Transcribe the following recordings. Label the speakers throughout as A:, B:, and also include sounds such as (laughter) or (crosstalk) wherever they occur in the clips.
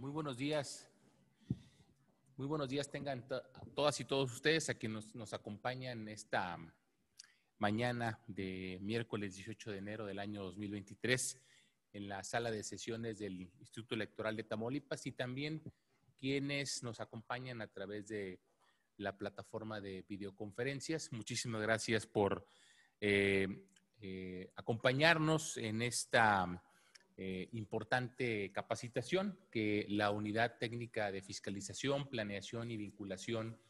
A: muy buenos días. Muy buenos días tengan todas y todos ustedes a quienes nos, acompañan esta mañana de miércoles 18 de enero del año 2023 en la sala de sesiones del Instituto Electoral de Tamaulipas y también quienes nos acompañan a través de la plataforma de videoconferencias. Muchísimas gracias por eh, eh, acompañarnos en esta eh, importante capacitación que la Unidad Técnica de Fiscalización, Planeación y Vinculación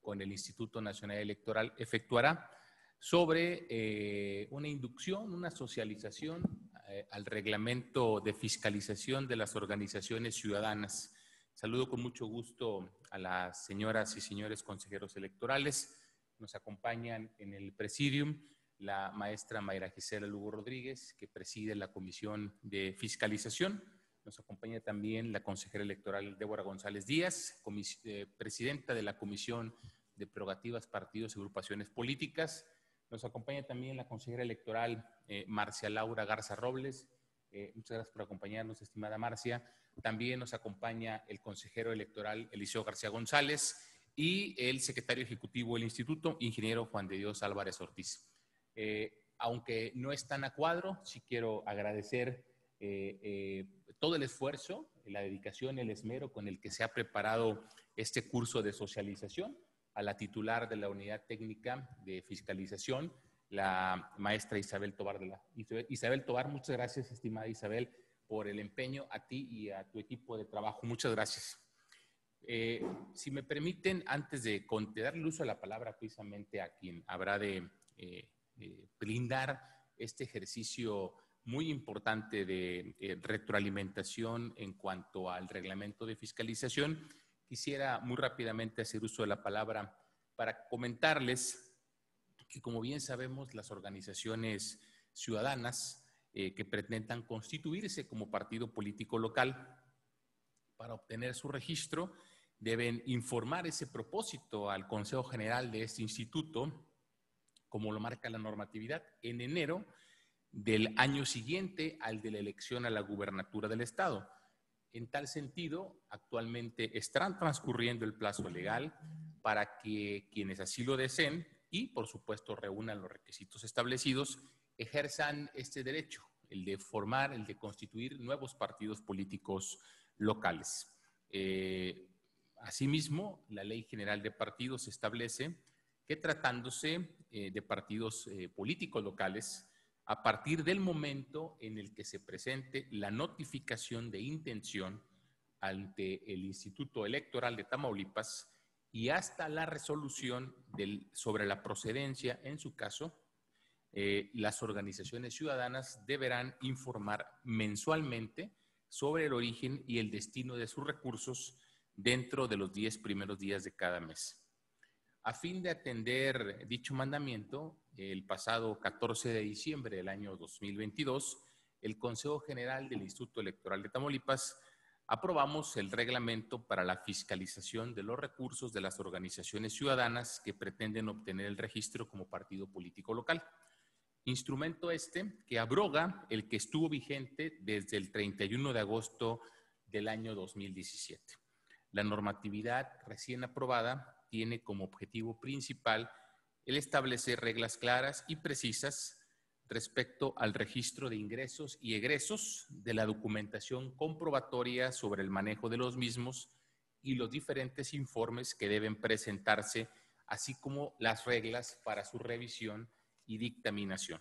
A: con el Instituto Nacional Electoral efectuará sobre eh, una inducción, una socialización eh, al reglamento de fiscalización de las organizaciones ciudadanas. Saludo con mucho gusto a las señoras y señores consejeros electorales. Nos acompañan en el presidium la maestra Mayra Gisela Lugo Rodríguez, que preside la Comisión de Fiscalización. Nos acompaña también la consejera electoral Débora González Díaz, eh, presidenta de la Comisión de Prerrogativas, Partidos y Agrupaciones Políticas. Nos acompaña también la consejera electoral eh, Marcia Laura Garza Robles. Eh, muchas gracias por acompañarnos, estimada Marcia. También nos acompaña el consejero electoral Eliseo García González y el secretario ejecutivo del instituto, ingeniero Juan de Dios Álvarez Ortiz. Eh, aunque no están a cuadro, sí quiero agradecer eh, eh, todo el esfuerzo, la dedicación, el esmero con el que se ha preparado este curso de socialización a la titular de la unidad técnica de fiscalización, la maestra Isabel Tobar. De la, Isabel Tobar, muchas gracias, estimada Isabel, por el empeño a ti y a tu equipo de trabajo. Muchas gracias. si me permiten, antes de darle uso a la palabra precisamente a quien habrá de eh, brindar este ejercicio muy importante de eh, retroalimentación en cuanto al reglamento de fiscalización. Quisiera muy rápidamente hacer uso de la palabra para comentarles que, como bien sabemos, las organizaciones ciudadanas eh, que pretendan constituirse como partido político local para obtener su registro deben informar ese propósito al Consejo General de este instituto como lo marca la normatividad, en enero del año siguiente al de la elección a la gubernatura del Estado. En tal sentido, actualmente están transcurriendo el plazo legal para que quienes así lo deseen y, por supuesto, reúnan los requisitos establecidos, ejerzan este derecho, el de formar, el de constituir nuevos partidos políticos locales. Eh, asimismo, la Ley General de Partidos establece que tratándose eh, de partidos eh, políticos locales, a partir del momento en el que se presente la notificación de intención ante el Instituto Electoral de Tamaulipas y hasta la resolución sobre la procedencia, en su caso, eh, las organizaciones ciudadanas deberán informar mensualmente sobre el origen y el destino de sus recursos dentro de los 10 primeros días de cada mes. A fin de atender dicho mandamiento, el pasado 14 de diciembre del año 2022, el Consejo General del Instituto Electoral de Tamaulipas aprobamos el reglamento para la fiscalización de los recursos de las organizaciones ciudadanas que pretenden obtener el registro como partido político local. Instrumento este que abroga el que estuvo vigente desde el 31 de agosto del año 2017. La normatividad recién aprobada tiene como objetivo principal el establecer reglas claras y precisas respecto al registro de ingresos y egresos de la documentación comprobatoria sobre el manejo de los mismos y los diferentes informes que deben presentarse, así como las reglas para su revisión y dictaminación.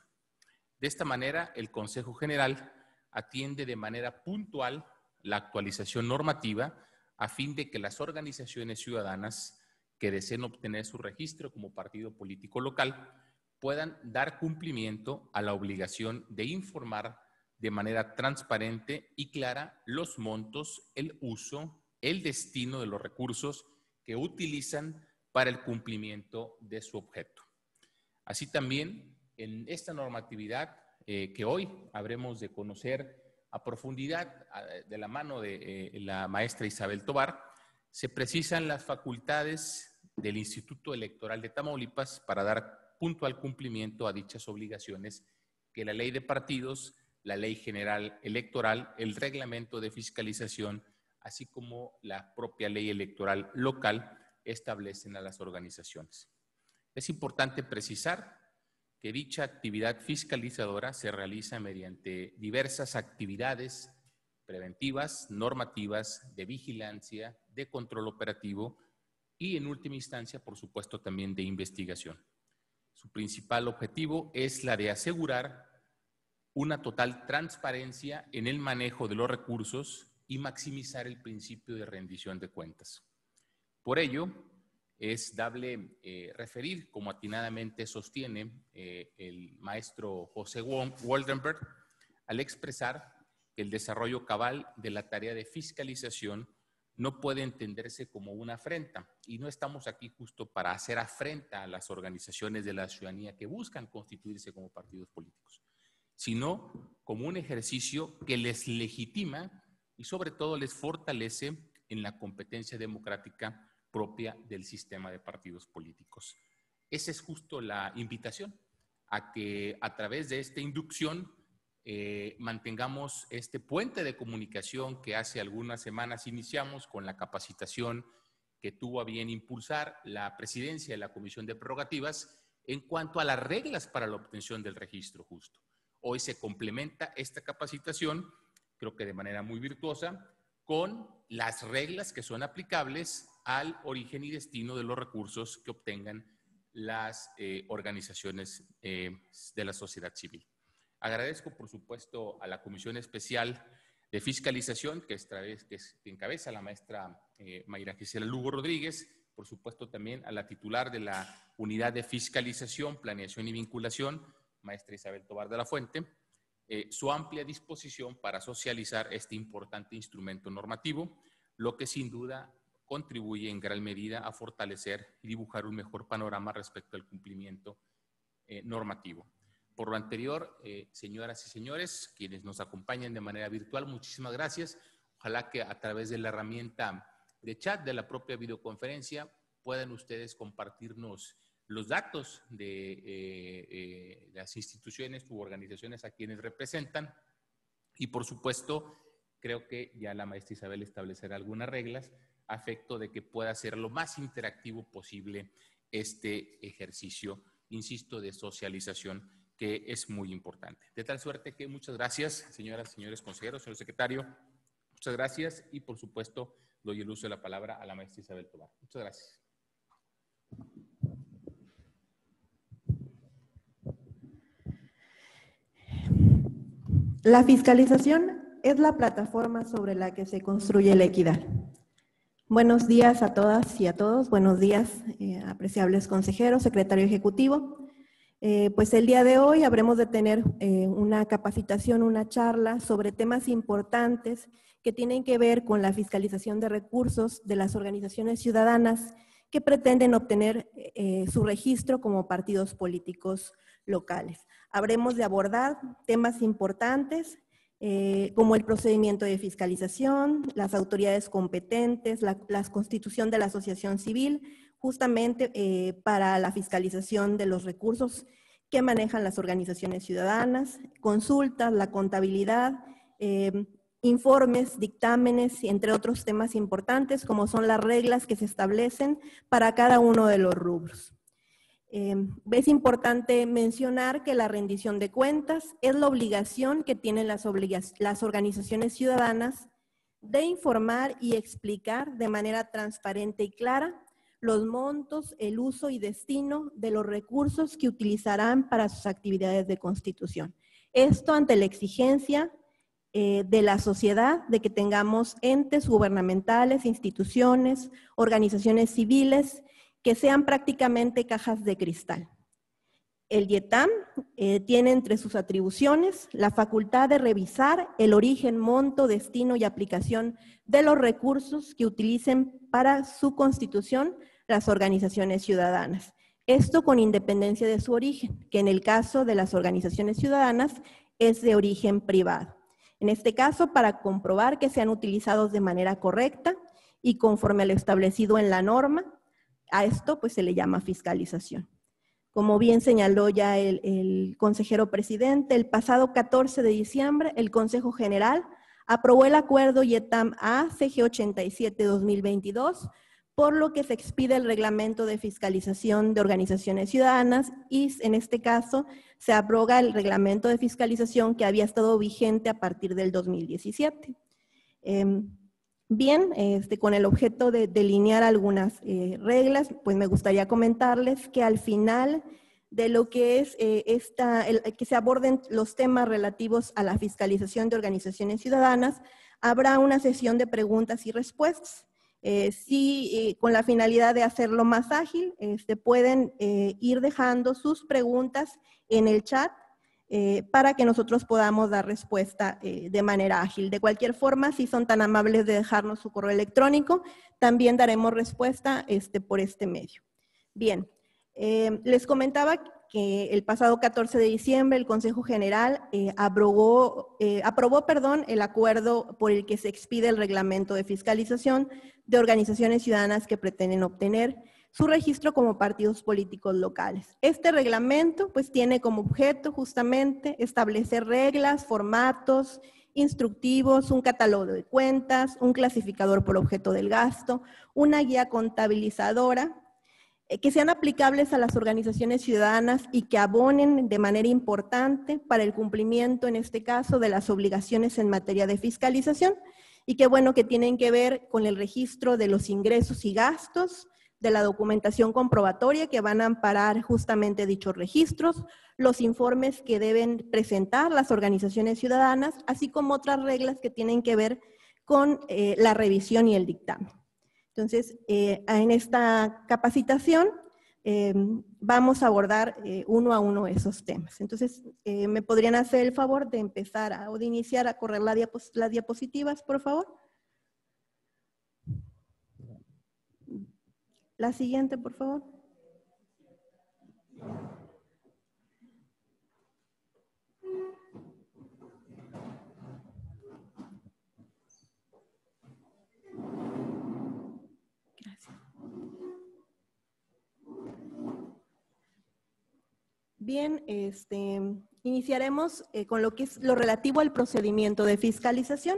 A: De esta manera, el Consejo General atiende de manera puntual la actualización normativa a fin de que las organizaciones ciudadanas que deseen obtener su registro como partido político local puedan dar cumplimiento a la obligación de informar de manera transparente y clara los montos, el uso, el destino de los recursos que utilizan para el cumplimiento de su objeto. Así también, en esta normatividad eh, que hoy habremos de conocer a profundidad de la mano de eh, la maestra Isabel Tobar, se precisan las facultades del Instituto Electoral de Tamaulipas para dar puntual cumplimiento a dichas obligaciones que la ley de partidos, la ley general electoral, el reglamento de fiscalización, así como la propia ley electoral local establecen a las organizaciones. Es importante precisar que dicha actividad fiscalizadora se realiza mediante diversas actividades preventivas, normativas, de vigilancia, de control operativo y en última instancia, por supuesto, también de investigación. Su principal objetivo es la de asegurar una total transparencia en el manejo de los recursos y maximizar el principio de rendición de cuentas. Por ello, es dable eh, referir, como atinadamente sostiene eh, el maestro José Waldenberg, al expresar el desarrollo cabal de la tarea de fiscalización no puede entenderse como una afrenta. Y no estamos aquí justo para hacer afrenta a las organizaciones de la ciudadanía que buscan constituirse como partidos políticos, sino como un ejercicio que les legitima y sobre todo les fortalece en la competencia democrática propia del sistema de partidos políticos. Esa es justo la invitación, a que a través de esta inducción eh, mantengamos este puente de comunicación que hace algunas semanas iniciamos con la capacitación que tuvo a bien impulsar la presidencia de la Comisión de Prerrogativas en cuanto a las reglas para la obtención del registro justo. Hoy se complementa esta capacitación, creo que de manera muy virtuosa, con las reglas que son aplicables al origen y destino de los recursos que obtengan las eh, organizaciones eh, de la sociedad civil. Agradezco, por supuesto, a la Comisión Especial de Fiscalización, que, que, encabeza la maestra eh, Mayra Gisela Lugo Rodríguez, por supuesto también a la titular de la Unidad de Fiscalización, Planeación y Vinculación, maestra Isabel Tobar de la Fuente, su amplia disposición para socializar este importante instrumento normativo, lo que sin duda contribuye en gran medida a fortalecer y dibujar un mejor panorama respecto al cumplimiento eh, normativo. Por lo anterior, eh, señoras y señores, quienes nos acompañan de manera virtual, muchísimas gracias. Ojalá que a través de la herramienta de chat de la propia videoconferencia puedan ustedes compartirnos los datos de eh, las instituciones u organizaciones a quienes representan. Y por supuesto, creo que ya la maestra Isabel establecerá algunas reglas afecto de que pueda ser lo más interactivo posible este ejercicio, insisto, de socialización que es muy importante. De tal suerte que muchas gracias, señoras, señores consejeros, señor secretario. Muchas gracias y, por supuesto, doy el uso de la palabra a la maestra Isabel Tobar. Muchas gracias.
B: La fiscalización es la plataforma sobre la que se construye la equidad. Buenos días a todas y a todos. Buenos días, eh, apreciables consejeros, secretario ejecutivo. Eh, pues el día de hoy habremos de tener eh, una capacitación, una charla sobre temas importantes que tienen que ver con la fiscalización de recursos de las organizaciones ciudadanas que pretenden obtener su registro como partidos políticos locales. Habremos de abordar temas importantes eh, como el procedimiento de fiscalización, las autoridades competentes, la, constitución de la asociación civil, justamente eh, para la fiscalización de los recursos que manejan las organizaciones ciudadanas, consultas, la contabilidad, eh, informes, dictámenes, entre otros temas importantes, como son las reglas que se establecen para cada uno de los rubros. Em, es importante mencionar que la rendición de cuentas es la obligación que tienen las, las organizaciones ciudadanas de informar y explicar de manera transparente y clara los montos, el uso y destino de los recursos que utilizarán para sus actividades de constitución. Esto ante la exigencia eh, de la sociedad de que tengamos entes gubernamentales, instituciones, organizaciones civiles que sean prácticamente cajas de cristal. El IETAM eh, tiene entre sus atribuciones la facultad de revisar el origen, monto, destino y aplicación de los recursos que utilicen para su constitución las organizaciones ciudadanas. Esto con independencia de su origen, que en el caso de las organizaciones ciudadanas es de origen privado. En este caso, para comprobar que sean utilizados de manera correcta y conforme a lo establecido en la norma, a esto pues se le llama fiscalización. Como bien señaló ya el, consejero presidente, el pasado 14 de diciembre el Consejo General aprobó el acuerdo IETAM-A CG 87-2022, por lo que se expide el reglamento de fiscalización de organizaciones ciudadanas y en este caso se abroga el reglamento de fiscalización que había estado vigente a partir del 2017. Em, bien, este, con el objeto de delinear algunas eh, reglas, pues me gustaría comentarles que al final de lo que es eh, esta, que se aborden los temas relativos a la fiscalización de organizaciones ciudadanas, habrá una sesión de preguntas y respuestas. Eh, sí, eh, con la finalidad de hacerlo más ágil, este, pueden eh, ir dejando sus preguntas en el chat para que nosotros podamos dar respuesta de manera ágil. De cualquier forma, si son tan amables de dejarnos su correo electrónico, también daremos respuesta este, por este medio. Bien, les comentaba que el pasado 14 de diciembre el Consejo General aprobó, aprobó perdón, el acuerdo por el que se expide el reglamento de fiscalización de organizaciones ciudadanas que pretenden obtener su registro como partidos políticos locales. Este reglamento pues tiene como objeto justamente establecer reglas, formatos, instructivos, un catálogo de cuentas, un clasificador por objeto del gasto, una guía contabilizadora, eh, que sean aplicables a las organizaciones ciudadanas y que abonen de manera importante para el cumplimiento, en este caso, de las obligaciones en materia de fiscalización y qué bueno que tienen que ver con el registro de los ingresos y gastos, de la documentación comprobatoria que van a amparar justamente dichos registros, los informes que deben presentar las organizaciones ciudadanas, así como otras reglas que tienen que ver con eh, la revisión y el dictamen. Entonces, eh, en esta capacitación Em, vamos a abordar eh, uno a uno esos temas. Entonces, eh, ¿me podrían hacer el favor de empezar o de iniciar a correr las diapositivas, por favor? La siguiente, por favor. Bien, este, iniciaremos eh, con lo que es lo relativo al procedimiento de fiscalización.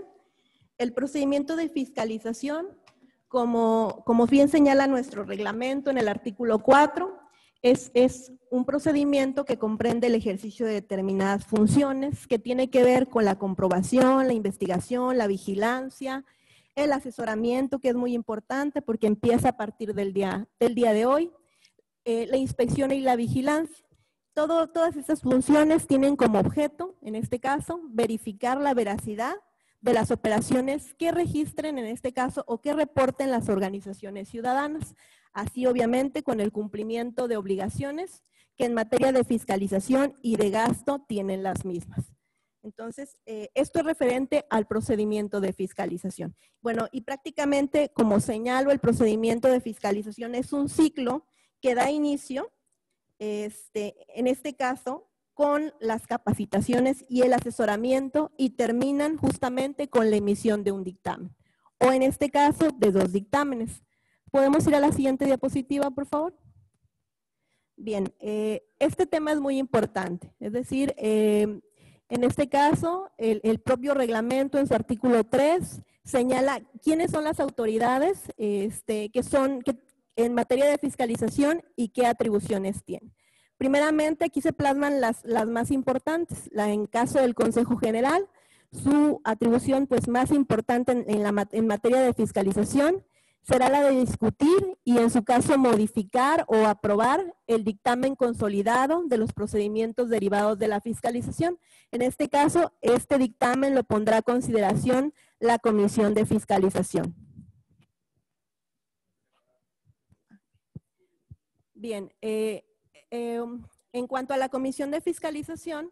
B: El procedimiento de fiscalización, como, como bien señala nuestro reglamento en el artículo 4, es, es, un procedimiento que comprende el ejercicio de determinadas funciones que tiene que ver con la comprobación, la investigación, la vigilancia, el asesoramiento, que es muy importante porque empieza a partir del día, del día de hoy, eh, la inspección y la vigilancia todas estas funciones tienen como objeto, en este caso, verificar la veracidad de las operaciones que registren, en este caso, o que reporten las organizaciones ciudadanas. Así, obviamente, con el cumplimiento de obligaciones que en materia de fiscalización y de gasto tienen las mismas. Entonces, eh, esto es referente al procedimiento de fiscalización. Bueno, y prácticamente, como señalo, el procedimiento de fiscalización es un ciclo que da inicio este, en este caso, con las capacitaciones y el asesoramiento y terminan justamente con la emisión de un dictamen. O en este caso, de dos dictámenes. ¿Podemos ir a la siguiente diapositiva, por favor? Bien, eh, este tema es muy importante. Es decir, eh, en este caso, el, propio reglamento en su artículo 3 señala quiénes son las autoridades este, que, son, en materia de fiscalización y qué atribuciones tiene. Primeramente, aquí se plasman las, las más importantes. La, en caso del Consejo General, su atribución pues, más importante en, en materia de fiscalización será la de discutir y en su caso modificar o aprobar el dictamen consolidado de los procedimientos derivados de la fiscalización. En este caso, este dictamen lo pondrá a consideración la Comisión de Fiscalización. Bien, eh, eh, en cuanto a la comisión de fiscalización,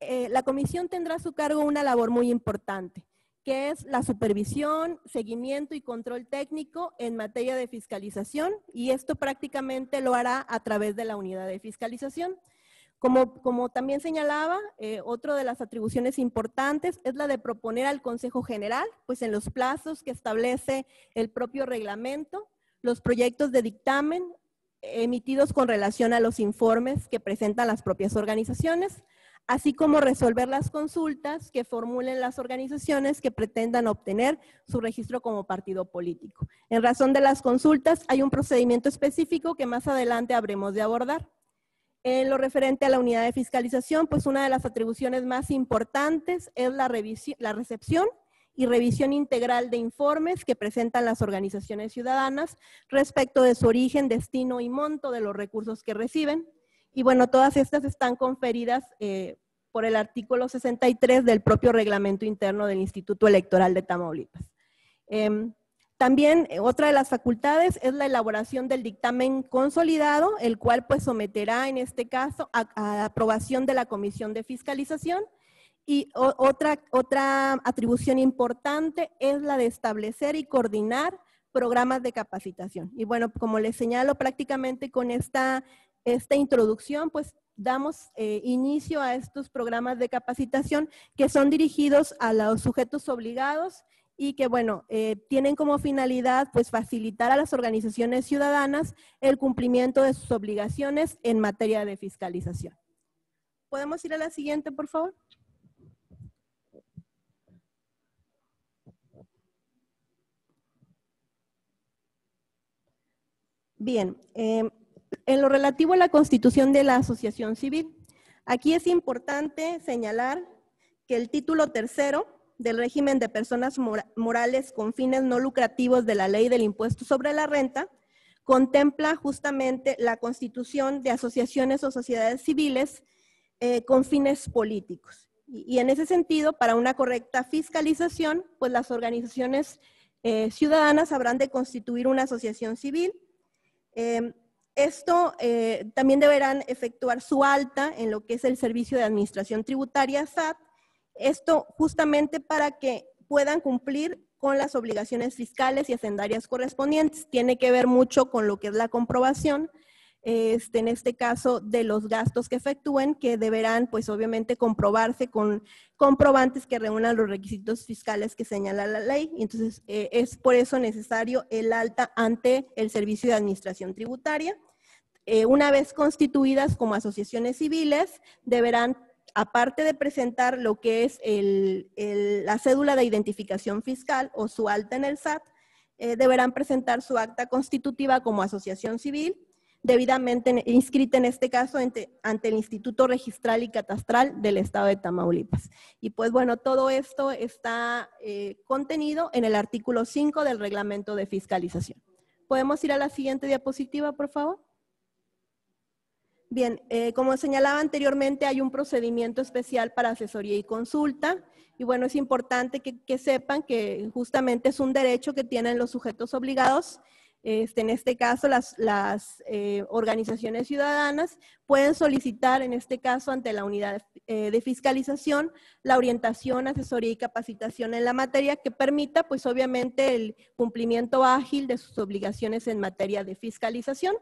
B: eh, la comisión tendrá a su cargo una labor muy importante, que es la supervisión, seguimiento y control técnico en materia de fiscalización, y esto prácticamente lo hará a través de la unidad de fiscalización. Como, como también señalaba, otra de las atribuciones importantes es la de proponer al Consejo General, pues en los plazos que establece el propio reglamento, los proyectos de dictamen emitidos con relación a los informes que presentan las propias organizaciones, así como resolver las consultas que formulen las organizaciones que pretendan obtener su registro como partido político. En razón de las consultas, hay un procedimiento específico que más adelante habremos de abordar. En lo referente a la unidad de fiscalización, pues una de las atribuciones más importantes es la, la recepción y revisión integral de informes que presentan las organizaciones ciudadanas respecto de su origen, destino y monto de los recursos que reciben. Y bueno, todas estas están conferidas eh, por el artículo 63 del propio reglamento interno del Instituto Electoral de Tamaulipas. Em, también eh, otra de las facultades es la elaboración del dictamen consolidado, el cual pues someterá en este caso a, a aprobación de la Comisión de Fiscalización y otra, otra atribución importante es la de establecer y coordinar programas de capacitación. Y bueno, como les señalo prácticamente con esta, esta introducción, pues damos eh, inicio a estos programas de capacitación que son dirigidos a los sujetos obligados y que, bueno, eh, tienen como finalidad, pues, facilitar a las organizaciones ciudadanas el cumplimiento de sus obligaciones en materia de fiscalización. ¿Podemos ir a la siguiente, por favor? Bien, em, en lo relativo a la constitución de la asociación civil, aquí es importante señalar que el título tercero del régimen de personas morales con fines no lucrativos de la ley del impuesto sobre la renta contempla justamente la constitución de asociaciones o sociedades civiles eh, con fines políticos. Y, en ese sentido, para una correcta fiscalización, pues las organizaciones eh, ciudadanas habrán de constituir una asociación civil Em, esto eh, también deberán efectuar su alta en lo que es el Servicio de Administración Tributaria SAT, esto justamente para que puedan cumplir con las obligaciones fiscales y hacendarias correspondientes. Tiene que ver mucho con lo que es la comprobación este, en este caso, de los gastos que efectúen, que deberán, pues obviamente, comprobarse con comprobantes que reúnan los requisitos fiscales que señala la ley. Entonces, eh, es por eso necesario el alta ante el Servicio de Administración Tributaria. Eh, una vez constituidas como asociaciones civiles, deberán aparte de presentar lo que es la cédula de identificación fiscal o su alta en el SAT, eh, deberán presentar su acta constitutiva como asociación civil debidamente inscrita en este caso ante, el Instituto Registral y Catastral del Estado de Tamaulipas. Y pues bueno, todo esto está eh, contenido en el artículo 5 del reglamento de fiscalización. ¿Podemos ir a la siguiente diapositiva, por favor? Bien, eh, como señalaba anteriormente, hay un procedimiento especial para asesoría y consulta. Y bueno, es importante que, que sepan que justamente es un derecho que tienen los sujetos obligados este, en este caso, las, eh, organizaciones ciudadanas pueden solicitar, en este caso, ante la unidad eh, de fiscalización, la orientación, asesoría y capacitación en la materia que permita, pues obviamente, el cumplimiento ágil de sus obligaciones en materia de fiscalización.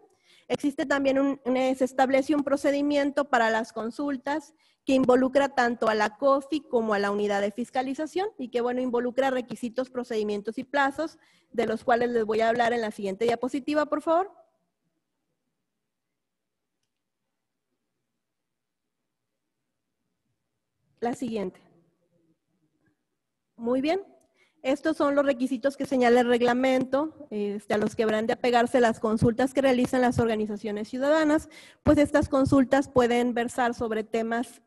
B: Existe también un, se establece un procedimiento para las consultas que involucra tanto a la COFI como a la unidad de fiscalización y que, bueno, involucra requisitos, procedimientos y plazos, de los cuales les voy a hablar en la siguiente diapositiva, por favor. La siguiente. Muy bien. Estos son los requisitos que señala el reglamento, este, a los que habrán de apegarse las consultas que realizan las organizaciones ciudadanas, pues estas consultas pueden versar sobre temas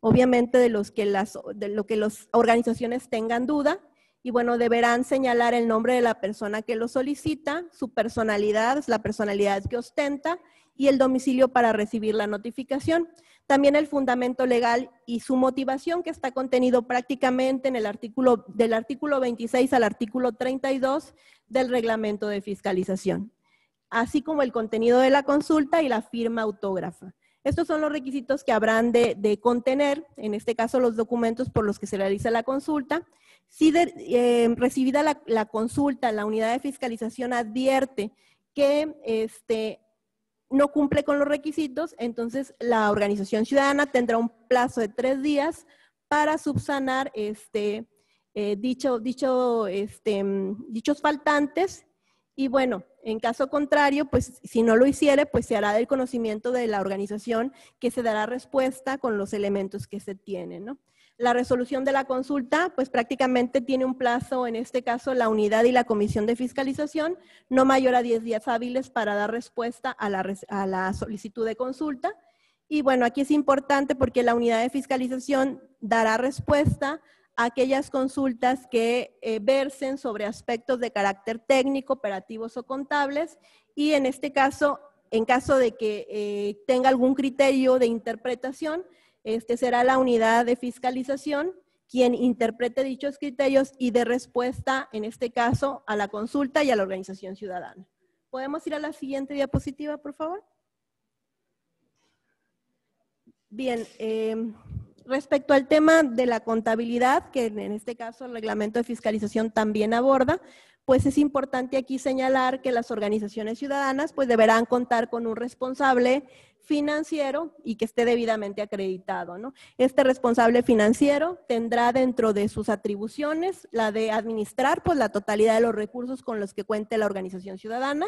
B: obviamente de que las, de lo que las organizaciones tengan duda, y bueno, deberán señalar el nombre de la persona que lo solicita, su personalidad, la personalidad que ostenta y el domicilio para recibir la notificación. También el fundamento legal y su motivación que está contenido prácticamente en el artículo del artículo 26 al artículo 32 del reglamento de fiscalización, así como el contenido de la consulta y la firma autógrafa. Estos son los requisitos que habrán de, contener, en este caso los documentos por los que se realiza la consulta. Si eh, recibida la, consulta, la unidad de fiscalización advierte que este, no cumple con los requisitos, entonces la organización ciudadana tendrá un plazo de tres días para subsanar este, eh, dicho, dicho, este, dichos faltantes Y bueno, en caso contrario, pues si no lo hiciere, pues se hará del conocimiento de la organización que se dará respuesta con los elementos que se tienen. La resolución de la consulta, pues prácticamente tiene un plazo, en este caso la unidad y la comisión de fiscalización, no mayor a 10 días hábiles para dar respuesta a la, a la solicitud de consulta. Y bueno, aquí es importante porque la unidad de fiscalización dará respuesta aquellas consultas que eh, versen sobre aspectos de carácter técnico, operativos o contables. Y en este caso, en caso de que eh, tenga algún criterio de interpretación, este será la unidad de fiscalización quien interprete dichos criterios y dé respuesta, en este caso, a la consulta y a la organización ciudadana. ¿Podemos ir a la siguiente diapositiva, por favor? Bien, eh, respecto al tema de la contabilidad, que en este caso el reglamento de fiscalización también aborda, pues es importante aquí señalar que las organizaciones ciudadanas pues deberán contar con un responsable financiero y que esté debidamente acreditado. ¿no? Este responsable financiero tendrá dentro de sus atribuciones la de administrar pues, la totalidad de los recursos con los que cuente la organización ciudadana,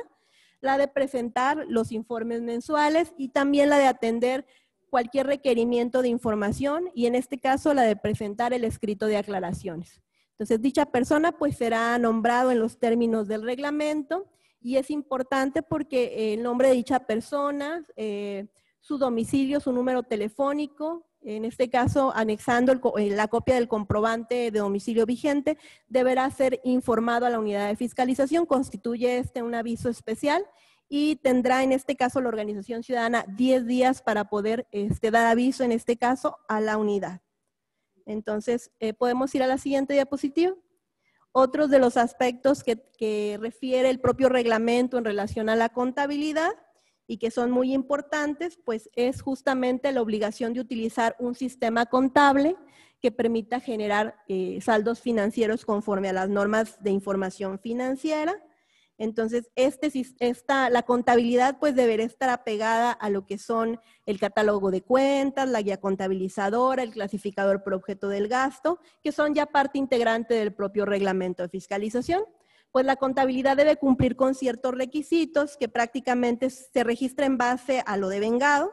B: la de presentar los informes mensuales y también la de atender cualquier requerimiento de información y en este caso la de presentar el escrito de aclaraciones. Entonces, dicha persona pues será nombrado en los términos del reglamento y es importante porque el nombre de dicha persona, eh, su domicilio, su número telefónico, en este caso anexando eh, la copia del comprobante de domicilio vigente, deberá ser informado a la unidad de fiscalización, constituye este un aviso especial y tendrá en este caso la organización ciudadana 10 días para poder este, dar aviso, en este caso, a la unidad. Entonces, eh, podemos ir a la siguiente diapositiva. Otros de los aspectos que, refiere el propio reglamento en relación a la contabilidad y que son muy importantes, pues es justamente la obligación de utilizar un sistema contable que permita generar eh, saldos financieros conforme a las normas de información financiera, entonces, este, esta, la contabilidad pues debería estar apegada a lo que son el catálogo de cuentas, la guía contabilizadora, el clasificador por objeto del gasto, que son ya parte integrante del propio reglamento de fiscalización. Pues la contabilidad debe cumplir con ciertos requisitos que prácticamente se registra en base a lo de vengado.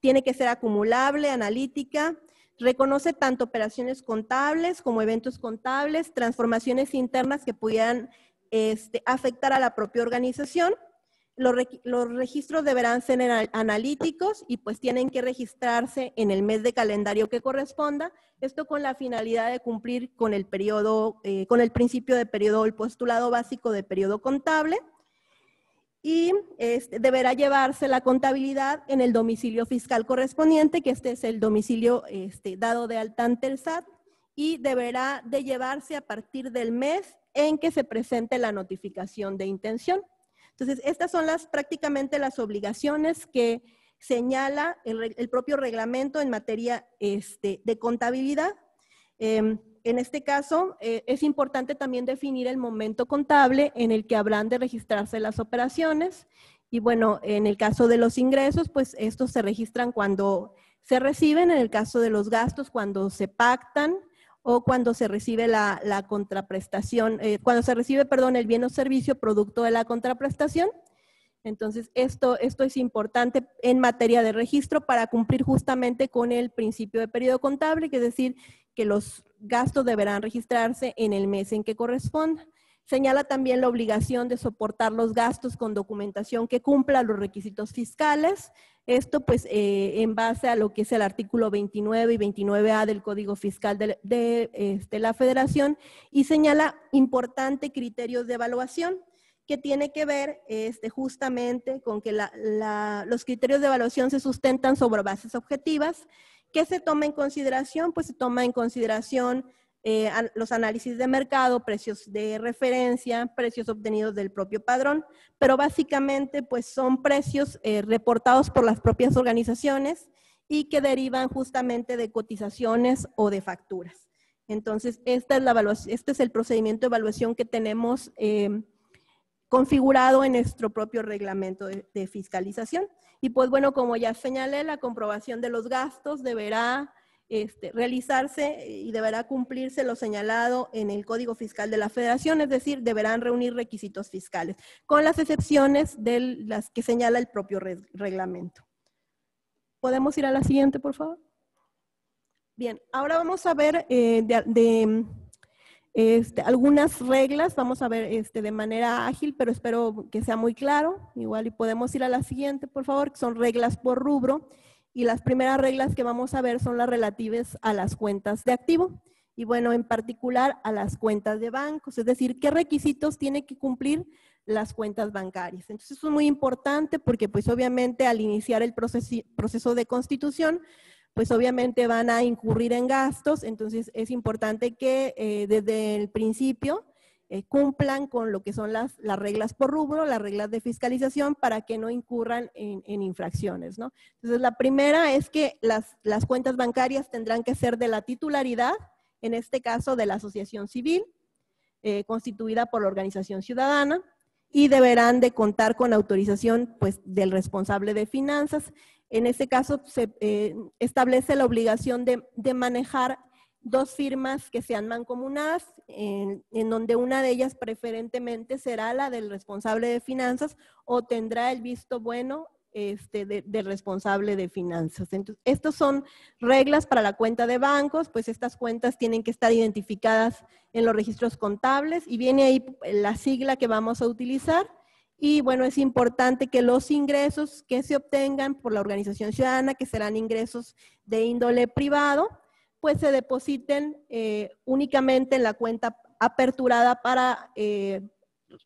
B: Tiene que ser acumulable, analítica, reconoce tanto operaciones contables como eventos contables, transformaciones internas que pudieran este, afectar a la propia organización. Los, registros deberán ser analíticos y pues tienen que registrarse en el mes de calendario que corresponda, esto con la finalidad de cumplir con el periodo, eh, con el principio de periodo, el postulado básico de periodo contable. Y este, deberá llevarse la contabilidad en el domicilio fiscal correspondiente, que este es el domicilio este, dado de alta ante el SAT, y deberá de llevarse a partir del mes en que se presente la notificación de intención. Entonces, estas son las prácticamente las obligaciones que señala el, propio reglamento en materia este, de contabilidad. Em, en este caso, eh, es importante también definir el momento contable en el que habrán de registrarse las operaciones. Y bueno, en el caso de los ingresos, pues estos se registran cuando se reciben, en el caso de los gastos, cuando se pactan, o cuando se recibe la, contraprestación, eh, cuando se recibe, perdón, el bien o servicio producto de la contraprestación. Entonces, esto, esto es importante en materia de registro para cumplir justamente con el principio de periodo contable, que es decir, que los gastos deberán registrarse en el mes en que corresponda. Señala también la obligación de soportar los gastos con documentación que cumpla los requisitos fiscales. Esto pues eh, en base a lo que es el artículo 29 y 29A del Código Fiscal de, este, la Federación y señala importantes criterios de evaluación que tiene que ver este, justamente con que los criterios de evaluación se sustentan sobre bases objetivas. ¿Qué se toma en consideración? Pues se toma en consideración eh, los análisis de mercado, precios de referencia, precios obtenidos del propio padrón, pero básicamente pues son precios eh, reportados por las propias organizaciones y que derivan justamente de cotizaciones o de facturas. Entonces, esta es la evaluación, este es el procedimiento de evaluación que tenemos eh, configurado en nuestro propio reglamento de fiscalización. Y pues bueno, como ya señalé, la comprobación de los gastos deberá este, realizarse y deberá cumplirse lo señalado en el Código Fiscal de la Federación, es decir, deberán reunir requisitos fiscales, con las excepciones de las que señala el propio reglamento. ¿Podemos ir a la siguiente, por favor? Bien, ahora vamos a ver eh, de, este, algunas reglas, vamos a ver este, de manera ágil, pero espero que sea muy claro. Igual y podemos ir a la siguiente, por favor, que son reglas por rubro. Y las primeras reglas que vamos a ver son las relativas a las cuentas de activo. Y bueno, en particular a las cuentas de bancos, es decir, qué requisitos tiene que cumplir las cuentas bancarias. Entonces, eso es muy importante porque pues obviamente al iniciar el proceso, de constitución, pues obviamente van a incurrir en gastos, entonces es importante que eh, desde el principio eh, cumplan con lo que son las, las, reglas por rubro, las reglas de fiscalización para que no incurran en, infracciones. ¿no? Entonces la primera es que las, las cuentas bancarias tendrán que ser de la titularidad, en este caso de la asociación civil, eh, constituida por la organización ciudadana, y deberán de contar con autorización pues, del responsable de finanzas en este caso, se eh, establece la obligación de, manejar dos firmas que sean mancomunadas, en, donde una de ellas preferentemente será la del responsable de finanzas o tendrá el visto bueno este, del responsable de finanzas. Entonces, estas son reglas para la cuenta de bancos, pues estas cuentas tienen que estar identificadas en los registros contables y viene ahí la sigla que vamos a utilizar y bueno, es importante que los ingresos que se obtengan por la organización ciudadana, que serán ingresos de índole privado, pues se depositen eh, únicamente en la cuenta aperturada para eh,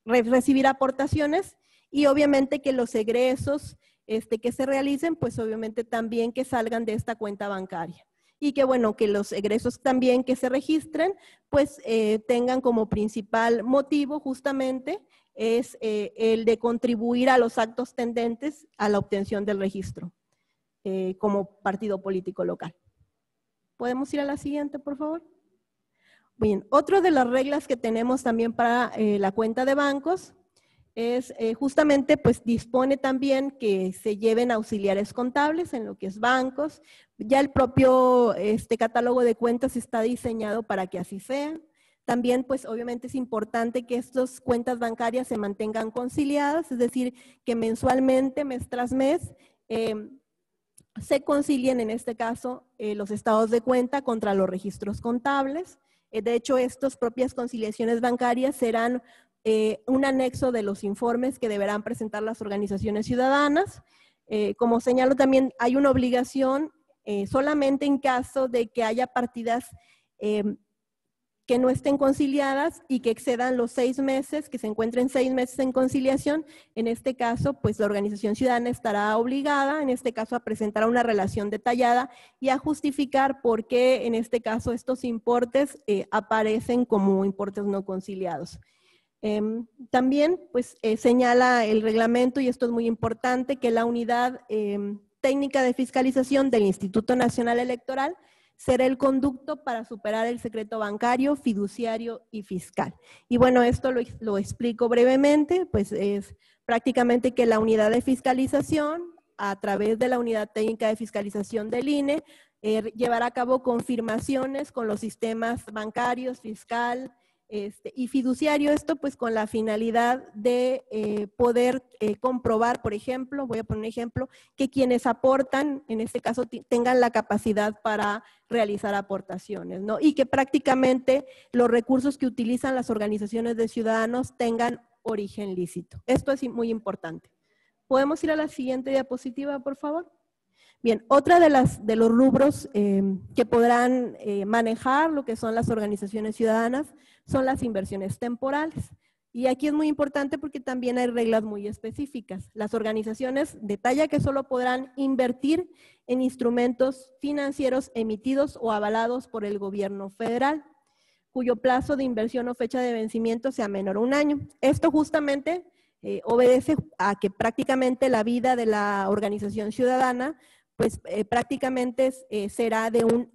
B: recibir aportaciones y obviamente que los egresos este, que se realicen, pues obviamente también que salgan de esta cuenta bancaria. Y que bueno, que los egresos también que se registren, pues eh, tengan como principal motivo justamente es el de contribuir a los actos tendentes a la obtención del registro como partido político local. ¿Podemos ir a la siguiente, por favor? Bien, otra de las reglas que tenemos también para eh, la cuenta de bancos es justamente, pues dispone también que se lleven auxiliares contables en lo que es bancos. Ya el propio este catálogo de cuentas está diseñado para que así sea. También, pues obviamente es importante que estas cuentas bancarias se mantengan conciliadas, es decir, que mensualmente, mes tras mes, em, se concilien en este caso eh, los estados de cuenta contra los registros contables. Eh, de hecho, estas propias conciliaciones bancarias serán eh, un anexo de los informes que deberán presentar las organizaciones ciudadanas. como señalo también, hay una obligación solamente en caso de que haya partidas que no estén conciliadas y que excedan los seis meses, que se encuentren seis meses en conciliación. En este caso, pues la organización ciudadana estará obligada, en este caso, a presentar una relación detallada y a justificar por qué, en este caso, estos importes eh, aparecen como importes no conciliados. Em, también, pues, eh, señala el reglamento, y esto es muy importante, que la unidad em, técnica de fiscalización del Instituto Nacional Electoral será el conducto para superar el secreto bancario, fiduciario y fiscal. Y bueno, esto lo, explico brevemente, pues es prácticamente que la unidad de fiscalización, a través de la unidad técnica de fiscalización del INE, eh, llevará a cabo confirmaciones con los sistemas bancarios, fiscal, este, y fiduciario, esto pues con la finalidad de eh, poder eh, comprobar, por ejemplo, voy a poner un ejemplo, que quienes aportan, en este caso, tengan la capacidad para realizar aportaciones, ¿no? Y que prácticamente los recursos que utilizan las organizaciones de ciudadanos tengan origen lícito. Esto es muy importante. ¿Podemos ir a la siguiente diapositiva, por favor? Bien, otra de, las, de los rubros eh, que podrán manejar lo que son las organizaciones ciudadanas son las inversiones temporales. Y aquí es muy importante porque también hay reglas muy específicas. Las organizaciones detalla que solo podrán invertir en instrumentos financieros emitidos o avalados por el gobierno federal, cuyo plazo de inversión o fecha de vencimiento sea menor a un año. Esto justamente eh, obedece a que prácticamente la vida de la organización ciudadana pues eh, prácticamente eh, será, de un,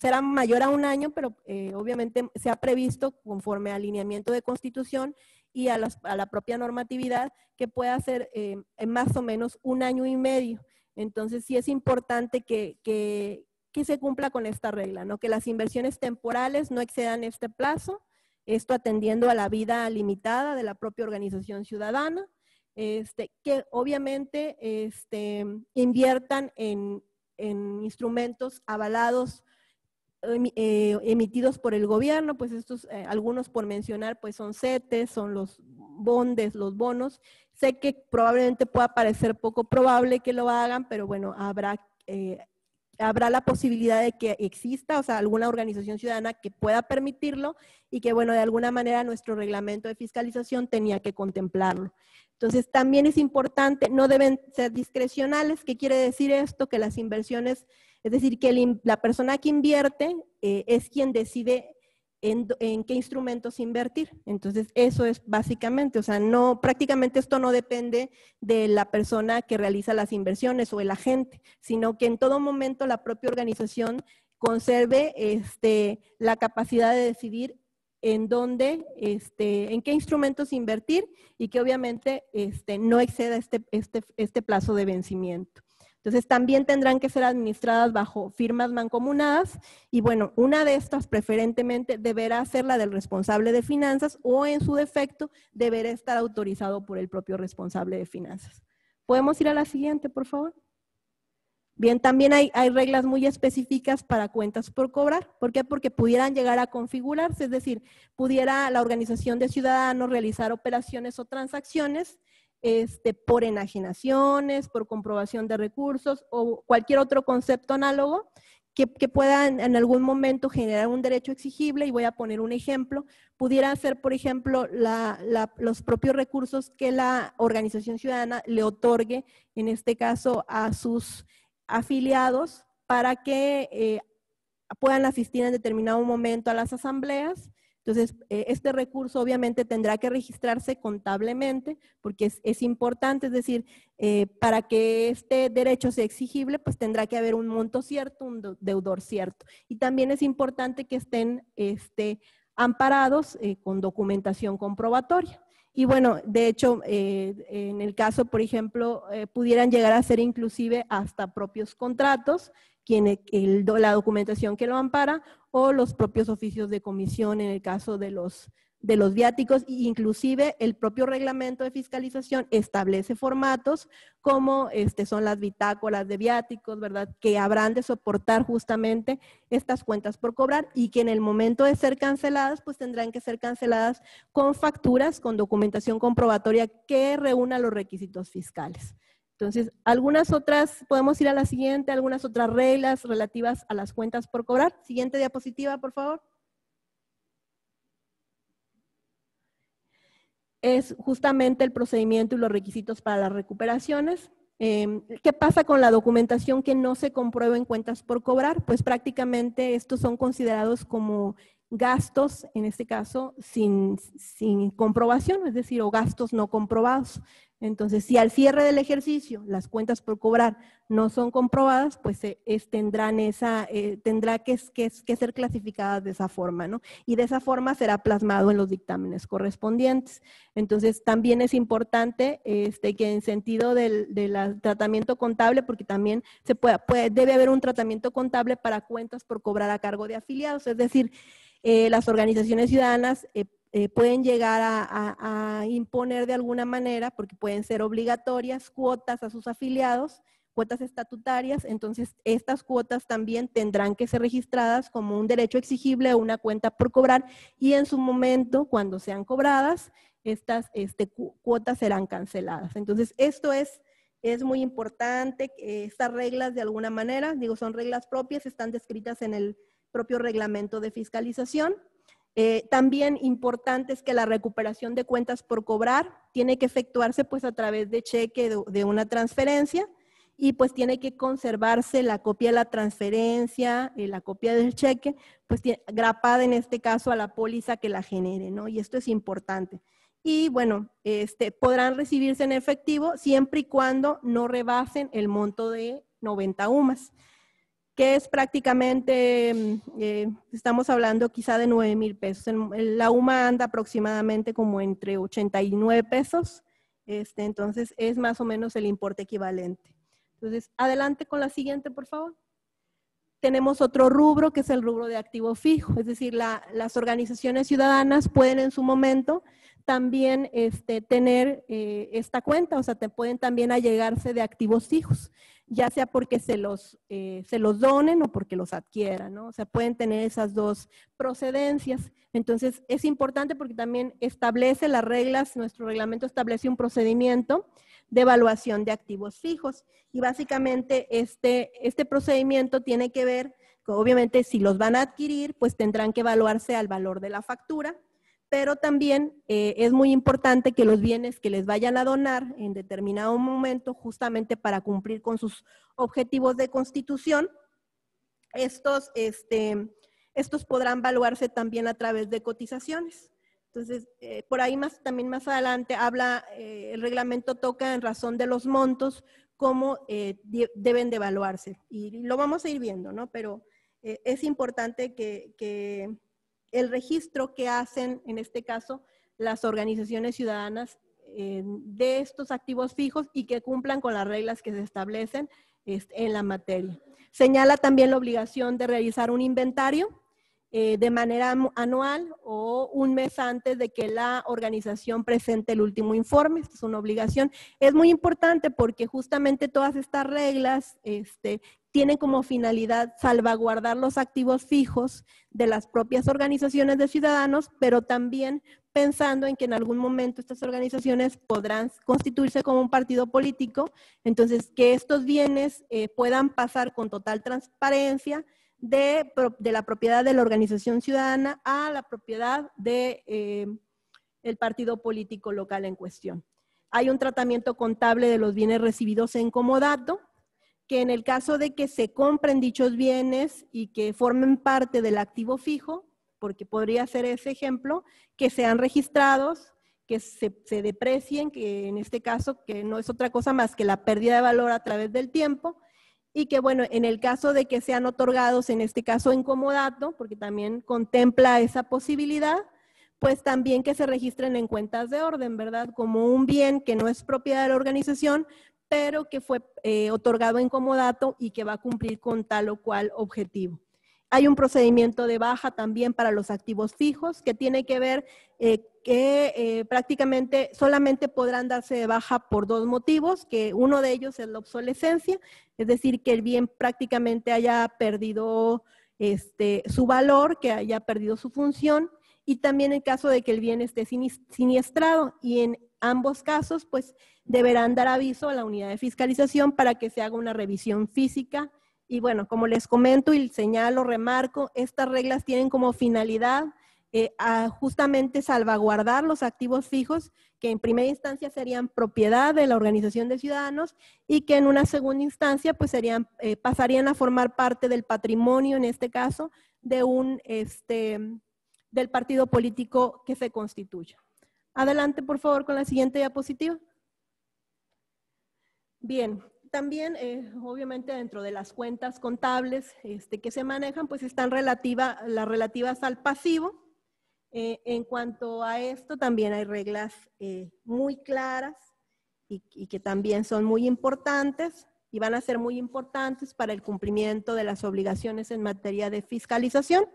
B: será mayor a un año, pero eh, obviamente se ha previsto conforme al alineamiento de constitución y a, la propia normatividad que pueda ser en más o menos un año y medio. Entonces sí es importante que, que se cumpla con esta regla, ¿no? que las inversiones temporales no excedan este plazo, esto atendiendo a la vida limitada de la propia organización ciudadana, este, que obviamente este, inviertan en, instrumentos avalados, eh, emitidos por el gobierno, pues estos, eh, algunos por mencionar, pues son CETES, son los bondes, los bonos. Sé que probablemente pueda parecer poco probable que lo hagan, pero bueno, habrá eh, habrá la posibilidad de que exista, o sea, alguna organización ciudadana que pueda permitirlo y que, bueno, de alguna manera nuestro reglamento de fiscalización tenía que contemplarlo. Entonces, también es importante, no deben ser discrecionales. ¿Qué quiere decir esto? Que las inversiones, es decir, que la persona que invierte eh, es quien decide en, qué instrumentos invertir. Entonces, eso es básicamente, o sea, no, prácticamente esto no depende de la persona que realiza las inversiones o el agente, sino que en todo momento la propia organización conserve este, la capacidad de decidir en dónde, este, en qué instrumentos invertir y que obviamente este, no exceda este, este, este plazo de vencimiento. Entonces, también tendrán que ser administradas bajo firmas mancomunadas y bueno, una de estas preferentemente deberá ser la del responsable de finanzas o en su defecto deberá estar autorizado por el propio responsable de finanzas. ¿Podemos ir a la siguiente, por favor? Bien, también hay, hay, reglas muy específicas para cuentas por cobrar. ¿Por qué? Porque pudieran llegar a configurarse, es decir, pudiera la organización de ciudadanos realizar operaciones o transacciones este, por enajenaciones, por comprobación de recursos o cualquier otro concepto análogo que, que pueda en, algún momento generar un derecho exigible. Y voy a poner un ejemplo. Pudiera ser, por ejemplo, los propios recursos que la organización ciudadana le otorgue, en este caso, a sus afiliados para que eh, puedan asistir en determinado momento a las asambleas entonces, eh, este recurso obviamente tendrá que registrarse contablemente porque es, importante, es decir, eh, para que este derecho sea exigible, pues tendrá que haber un monto cierto, un deudor cierto. Y también es importante que estén este, amparados con documentación comprobatoria. Y bueno, de hecho, en el caso, por ejemplo, pudieran llegar a ser inclusive hasta propios contratos quien, el, la documentación que lo ampara o los propios oficios de comisión en el caso de los, de los viáticos e inclusive el propio reglamento de fiscalización establece formatos como este, son las bitácoras de viáticos, ¿verdad? Que habrán de soportar justamente estas cuentas por cobrar y que en el momento de ser canceladas, pues tendrán que ser canceladas con facturas, con documentación comprobatoria que reúna los requisitos fiscales. Entonces, algunas otras, podemos ir a la siguiente, algunas otras reglas relativas a las cuentas por cobrar. Siguiente diapositiva, por favor. Es justamente el procedimiento y los requisitos para las recuperaciones. Em, ¿Qué pasa con la documentación que no se comprueba en cuentas por cobrar? Pues prácticamente estos son considerados como gastos, en este caso, sin, sin comprobación, es decir, o gastos no comprobados. Entonces, si al cierre del ejercicio las cuentas por cobrar no son comprobadas, pues tendrán esa, eh, tendrá que, ser clasificadas de esa forma, ¿no? Y de esa forma será plasmado en los dictámenes correspondientes. Entonces, también es importante este, que en sentido del, tratamiento contable, porque también se puede, debe haber un tratamiento contable para cuentas por cobrar a cargo de afiliados, es decir, eh, las organizaciones ciudadanas eh, pueden llegar a, imponer de alguna manera, porque pueden ser obligatorias, cuotas a sus afiliados, cuotas estatutarias, entonces estas cuotas también tendrán que ser registradas como un derecho exigible o una cuenta por cobrar y en su momento, cuando sean cobradas, estas este, cuotas serán canceladas. Entonces, esto es, es muy importante, estas reglas de alguna manera, digo, son reglas propias, están descritas en el propio reglamento de fiscalización. Eh, también importante es que la recuperación de cuentas por cobrar tiene que efectuarse pues a través de cheque de, una transferencia y pues tiene que conservarse la copia de la transferencia, eh, la copia del cheque, pues grapada en este caso a la póliza que la genere, ¿no? Y esto es importante. Y bueno, este, podrán recibirse en efectivo siempre y cuando no rebasen el monto de 90 UMAS que es prácticamente, mm, eh, estamos hablando quizá de 9 mil pesos. la UMA anda aproximadamente como entre 89 pesos, este, entonces es más o menos el importe equivalente. Entonces, adelante con la siguiente, por favor. tenemos otro rubro que es el rubro de activo fijo, es decir, las organizaciones ciudadanas pueden en su momento también este, tener eh, esta cuenta, o sea, te pueden también allegarse de activos fijos, ya sea porque se los, eh, se los donen o porque los adquieran, ¿no? O sea, pueden tener esas dos procedencias. Entonces, es importante porque también establece las reglas, nuestro reglamento establece un procedimiento de evaluación de activos fijos. Y básicamente este, este procedimiento tiene que ver, obviamente si los van a adquirir, pues tendrán que evaluarse al valor de la factura, pero también eh, es muy importante que los bienes que les vayan a donar en determinado momento, justamente para cumplir con sus objetivos de constitución, estos, este, estos podrán evaluarse también a través de cotizaciones. Entonces, eh, por ahí más, también más adelante habla, eh, el reglamento toca en razón de los montos, cómo eh, deben de evaluarse. Y lo vamos a ir viendo, ¿no? Pero es importante que, que, el registro que hacen, en este caso, las organizaciones ciudadanas de estos activos fijos y que cumplan con las reglas que se establecen este, en la materia. Señala también la obligación de realizar un inventario eh, de manera anual o un mes antes de que la organización presente el último informe. Esta es una obligación. Es muy importante porque justamente todas estas reglas este, tienen como finalidad salvaguardar los activos fijos de las propias organizaciones de ciudadanos, pero también pensando en que en algún momento estas organizaciones podrán constituirse como un partido político, entonces que estos bienes eh, puedan pasar con total transparencia de, la propiedad de la organización ciudadana a la propiedad de, eh, partido político local en cuestión. Hay un tratamiento contable de los bienes recibidos en comodato, que en el caso de que se compren dichos bienes y que formen parte del activo fijo, porque podría ser ese ejemplo, que sean registrados, que se, se, deprecien, que en este caso, que no es otra cosa más que la pérdida de valor a través del tiempo, y que bueno, en el caso de que sean otorgados, en este caso en comodato, porque también contempla esa posibilidad, pues también que se registren en cuentas de orden, ¿verdad? Como un bien que no es propiedad de la organización, pero que fue eh, otorgado en comodato y que va a cumplir con tal o cual objetivo. Hay un procedimiento de baja también para los activos fijos que tiene que ver eh, que eh, prácticamente solamente podrán darse de baja por dos motivos, que uno de ellos es la obsolescencia, es decir, que el bien prácticamente haya perdido este, su valor, que haya perdido su función, y también el caso de que el bien esté siniestrado. Y en ambos casos, pues deberán dar aviso a la unidad de fiscalización para que se haga una revisión física y bueno, como les comento y señalo, remarco, estas reglas tienen como finalidad eh, justamente salvaguardar los activos fijos que en primera instancia serían propiedad de la organización de ciudadanos y que en una segunda instancia pues serían, eh, pasarían a formar parte del patrimonio, en este caso, de un, este, del partido político que se constituya. Adelante, por favor, con la siguiente diapositiva. Bien, también, eh, obviamente, dentro de las cuentas contables este, que se manejan, pues están relativa, las relativas al pasivo. Eh, en cuanto a esto, también hay reglas eh, muy claras y, y, que también son muy importantes y van a ser muy importantes para el cumplimiento de las obligaciones en materia de fiscalización.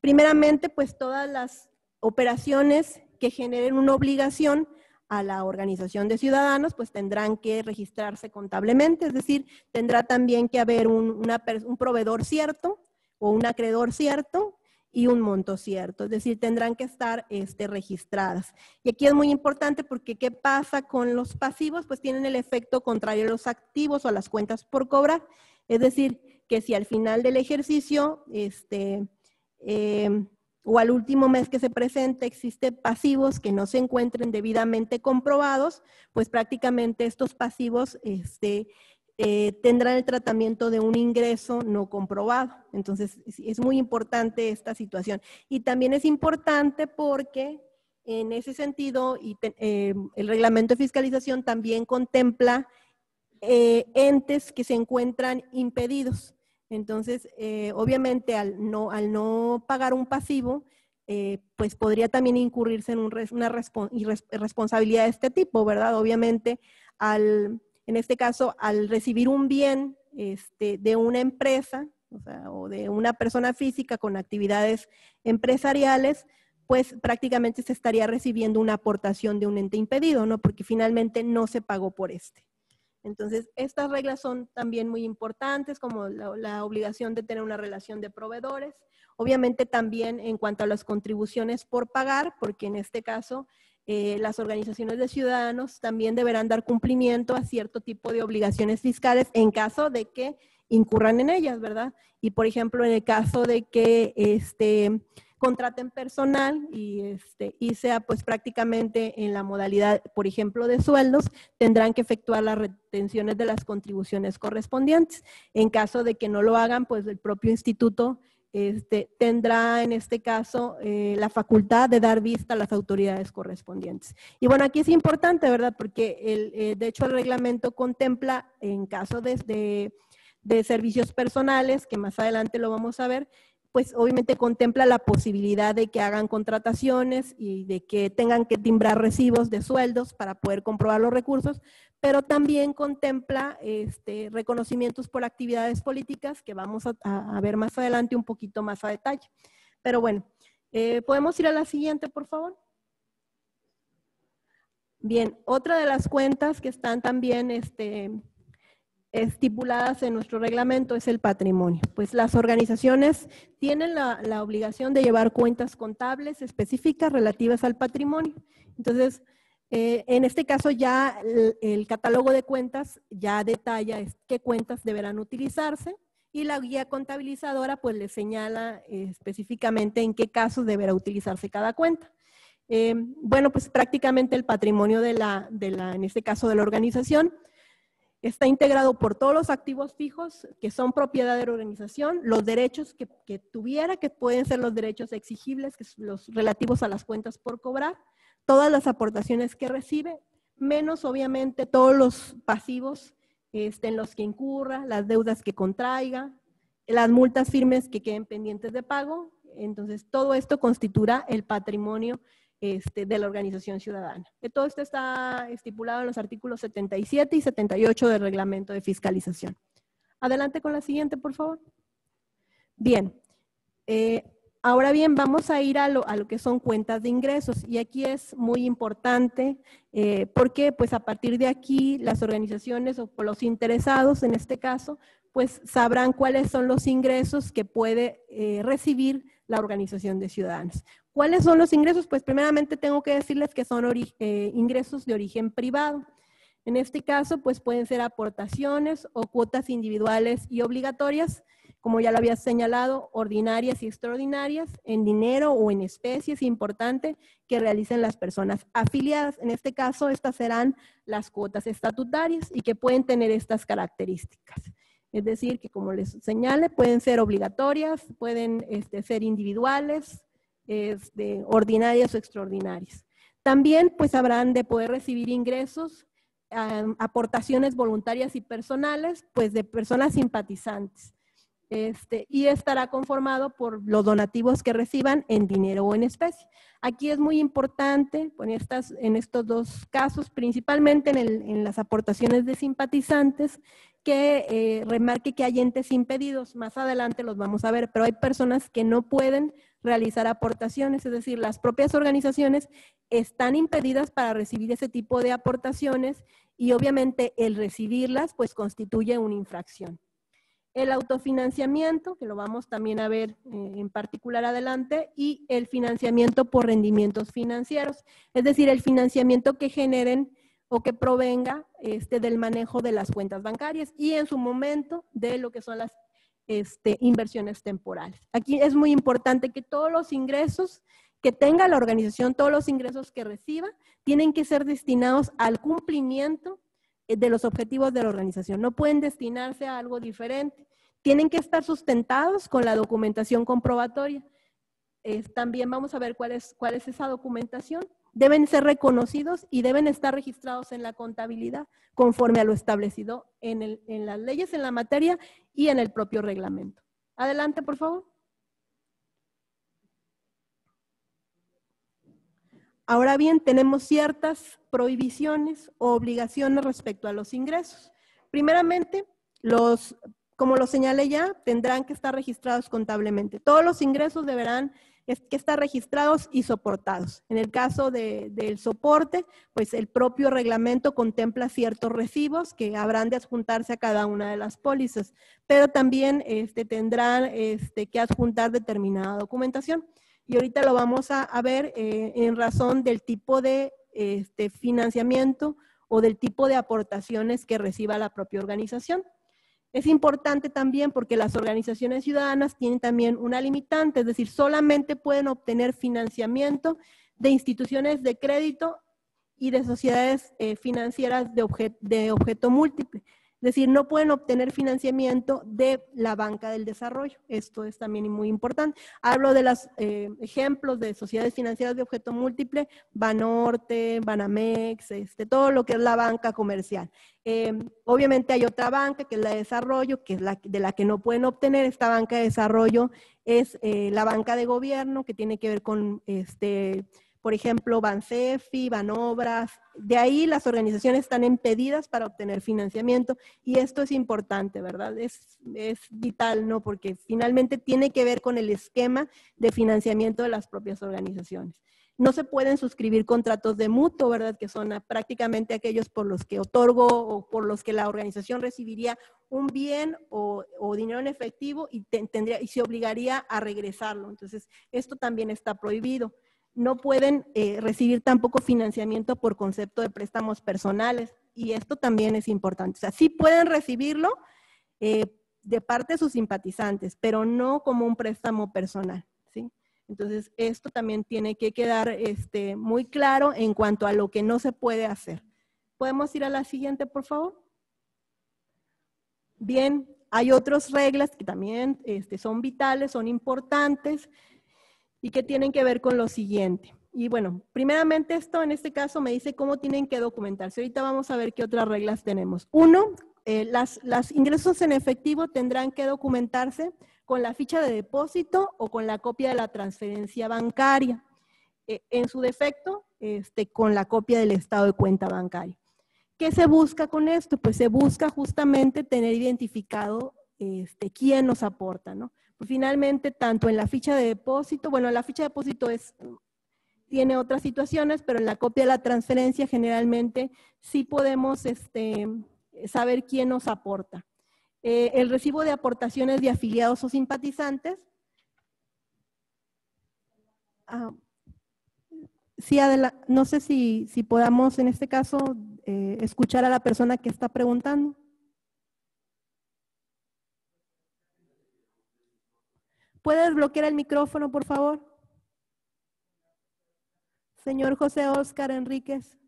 B: Primeramente, pues todas las operaciones que generen una obligación a la organización de ciudadanos, pues tendrán que registrarse contablemente, es decir, tendrá también que haber un, proveedor cierto o un acreedor cierto y un monto cierto, es decir, tendrán que estar este, registradas. Y aquí es muy importante porque ¿qué pasa con los pasivos? Pues tienen el efecto contrario a los activos o a las cuentas por cobrar, es decir, que si al final del ejercicio este, eh, o al último mes que se presente existen pasivos que no se encuentren debidamente comprobados, pues prácticamente estos pasivos este, eh, tendrán el tratamiento de un ingreso no comprobado. Entonces, es muy importante esta situación. Y también es importante porque en ese sentido, eh, el reglamento de fiscalización también contempla eh, entes que se encuentran impedidos. Entonces, eh, obviamente, al no, pagar un pasivo, eh, pues podría también incurrirse en una responsabilidad de este tipo, ¿verdad? Obviamente, al, en este caso, al recibir un bien este, de una empresa, o, o de una persona física con actividades empresariales, pues prácticamente se estaría recibiendo una aportación de un ente impedido, ¿no? Porque finalmente no se pagó por este. Entonces, estas reglas son también muy importantes, como la, obligación de tener una relación de proveedores. Obviamente también en cuanto a las contribuciones por pagar, porque en este caso eh, las organizaciones de ciudadanos también deberán dar cumplimiento a cierto tipo de obligaciones fiscales en caso de que incurran en ellas, ¿verdad? Y por ejemplo, en el caso de que este, contraten personal y, este, y sea pues prácticamente en la modalidad, por ejemplo, de sueldos, tendrán que efectuar las retenciones de las contribuciones correspondientes. En caso de que no lo hagan, pues el propio instituto este, tendrá en este caso eh, la facultad de dar vista a las autoridades correspondientes. Y bueno, aquí es importante, ¿verdad? Porque el, eh, de hecho el reglamento contempla en caso de, de servicios personales, que más adelante lo vamos a ver, pues obviamente contempla la posibilidad de que hagan contrataciones y de que tengan que timbrar recibos de sueldos para poder comprobar los recursos, pero también contempla este, reconocimientos por actividades políticas que vamos a, ver más adelante un poquito más a detalle. Pero bueno, eh, ¿podemos ir a la siguiente, por favor? Bien, otra de las cuentas que están también este, estipuladas en nuestro reglamento es el patrimonio. Pues las organizaciones tienen la, obligación de llevar cuentas contables específicas relativas al patrimonio. Entonces, eh, en este caso ya el, catálogo de cuentas ya detalla qué cuentas deberán utilizarse y la guía contabilizadora pues le señala eh, específicamente en qué casos deberá utilizarse cada cuenta. Eh, bueno, pues prácticamente el patrimonio de la, de la, en este caso de la organización, Está integrado por todos los activos fijos que son propiedad de la organización, los derechos que, tuviera, que pueden ser los derechos exigibles, los relativos a las cuentas por cobrar, todas las aportaciones que recibe, menos obviamente todos los pasivos este, en los que incurra, las deudas que contraiga, las multas firmes que queden pendientes de pago. Entonces, todo esto constituirá el patrimonio este, de la organización ciudadana. Todo esto está estipulado en los artículos 77 y 78 del reglamento de fiscalización. Adelante con la siguiente, por favor. Bien, eh, ahora bien, vamos a ir a lo, que son cuentas de ingresos y aquí es muy importante eh, porque pues a partir de aquí las organizaciones o los interesados en este caso pues sabrán cuáles son los ingresos que puede eh, recibir la organización de ciudadanos. ¿Cuáles son los ingresos? Pues primeramente tengo que decirles que son eh, ingresos de origen privado. En este caso, pues pueden ser aportaciones o cuotas individuales y obligatorias, como ya lo había señalado, ordinarias y extraordinarias, en dinero o en especies, importante, que realicen las personas afiliadas. En este caso, estas serán las cuotas estatutarias y que pueden tener estas características. Es decir, que como les señale, pueden ser obligatorias, pueden este, ser individuales, este, ordinarias o extraordinarias. También pues habrán de poder recibir ingresos, aportaciones voluntarias y personales, pues de personas simpatizantes. Este, y estará conformado por los donativos que reciban en dinero o en especie. Aquí es muy importante, en, estas, en estos dos casos, principalmente en, las aportaciones de simpatizantes, que eh, remarque que hay entes impedidos. Más adelante los vamos a ver, pero hay personas que no pueden realizar aportaciones, es decir, las propias organizaciones están impedidas para recibir ese tipo de aportaciones y obviamente el recibirlas pues constituye una infracción. El autofinanciamiento, que lo vamos también a ver eh, en particular adelante, y el financiamiento por rendimientos financieros, es decir, el financiamiento que generen o que provenga este, del manejo de las cuentas bancarias y en su momento de lo que son las este, inversiones temporales. Aquí es muy importante que todos los ingresos que tenga la organización, todos los ingresos que reciba, tienen que ser destinados al cumplimiento eh, de los objetivos de la organización. No pueden destinarse a algo diferente. Tienen que estar sustentados con la documentación comprobatoria. también vamos a ver cuál es, cuál es esa documentación deben ser reconocidos y deben estar registrados en la contabilidad conforme a lo establecido en, las leyes en la materia y en el propio reglamento. Adelante, por favor. Ahora bien, tenemos ciertas prohibiciones o obligaciones respecto a los ingresos. Primeramente, los como lo señalé ya, tendrán que estar registrados contablemente. Todos los ingresos deberán que estar registrados y soportados. En el caso del soporte, pues el propio reglamento contempla ciertos recibos que habrán de adjuntarse a cada una de las pólizas, pero también este, tendrán este, que adjuntar determinada documentación. Y ahorita lo vamos a, ver eh, en razón del tipo de este, financiamiento o del tipo de aportaciones que reciba la propia organización. Es importante también porque las organizaciones ciudadanas tienen también una limitante, es decir, solamente pueden obtener financiamiento de instituciones de crédito y de sociedades eh, financieras de, de objeto múltiple. Decir, no pueden obtener financiamiento de la banca del desarrollo. Esto es también muy importante. Hablo de los eh, ejemplos de sociedades financieras de objeto múltiple, Banorte, Banamex, este, todo lo que es la banca comercial. Eh, obviamente hay otra banca que es la de desarrollo, que es la de la que no pueden obtener. Esta banca de desarrollo es eh, la banca de gobierno, que tiene que ver con este, por ejemplo, Bancefi, Banobras, de ahí las organizaciones están impedidas para obtener financiamiento y esto es importante, ¿verdad? Es, es, vital, ¿no? Porque finalmente tiene que ver con el esquema de financiamiento de las propias organizaciones. No se pueden suscribir contratos de mutuo, ¿verdad? Que son prácticamente aquellos por los que otorgo o por los que la organización recibiría un bien o, o dinero en efectivo y, tendría, y se obligaría a regresarlo. Entonces, esto también está prohibido no pueden eh, recibir tampoco financiamiento por concepto de préstamos personales. Y esto también es importante. O sea, sí pueden recibirlo eh, de parte de sus simpatizantes, pero no como un préstamo personal. ¿sí? Entonces, esto también tiene que quedar este, muy claro en cuanto a lo que no se puede hacer. ¿Podemos ir a la siguiente, por favor? Bien, hay otras reglas que también este, son vitales, son importantes y que tienen que ver con lo siguiente. Y bueno, primeramente esto en este caso me dice cómo tienen que documentarse. Ahorita vamos a ver qué otras reglas tenemos. Uno, eh, las, ingresos en efectivo tendrán que documentarse con la ficha de depósito o con la copia de la transferencia bancaria. Eh, en su defecto, este, con la copia del estado de cuenta bancaria. ¿Qué se busca con esto? Pues se busca justamente tener identificado este, quién nos aporta, ¿no? Finalmente, tanto en la ficha de depósito, bueno, la ficha de depósito es, tiene otras situaciones, pero en la copia de la transferencia generalmente sí podemos este, saber quién nos aporta. Eh, el recibo de aportaciones de afiliados o simpatizantes. Ah, sí, no sé si, podamos en este caso eh, escuchar a la persona que está preguntando. ¿Puedes bloquear el micrófono, por favor? Señor José Oscar Enríquez.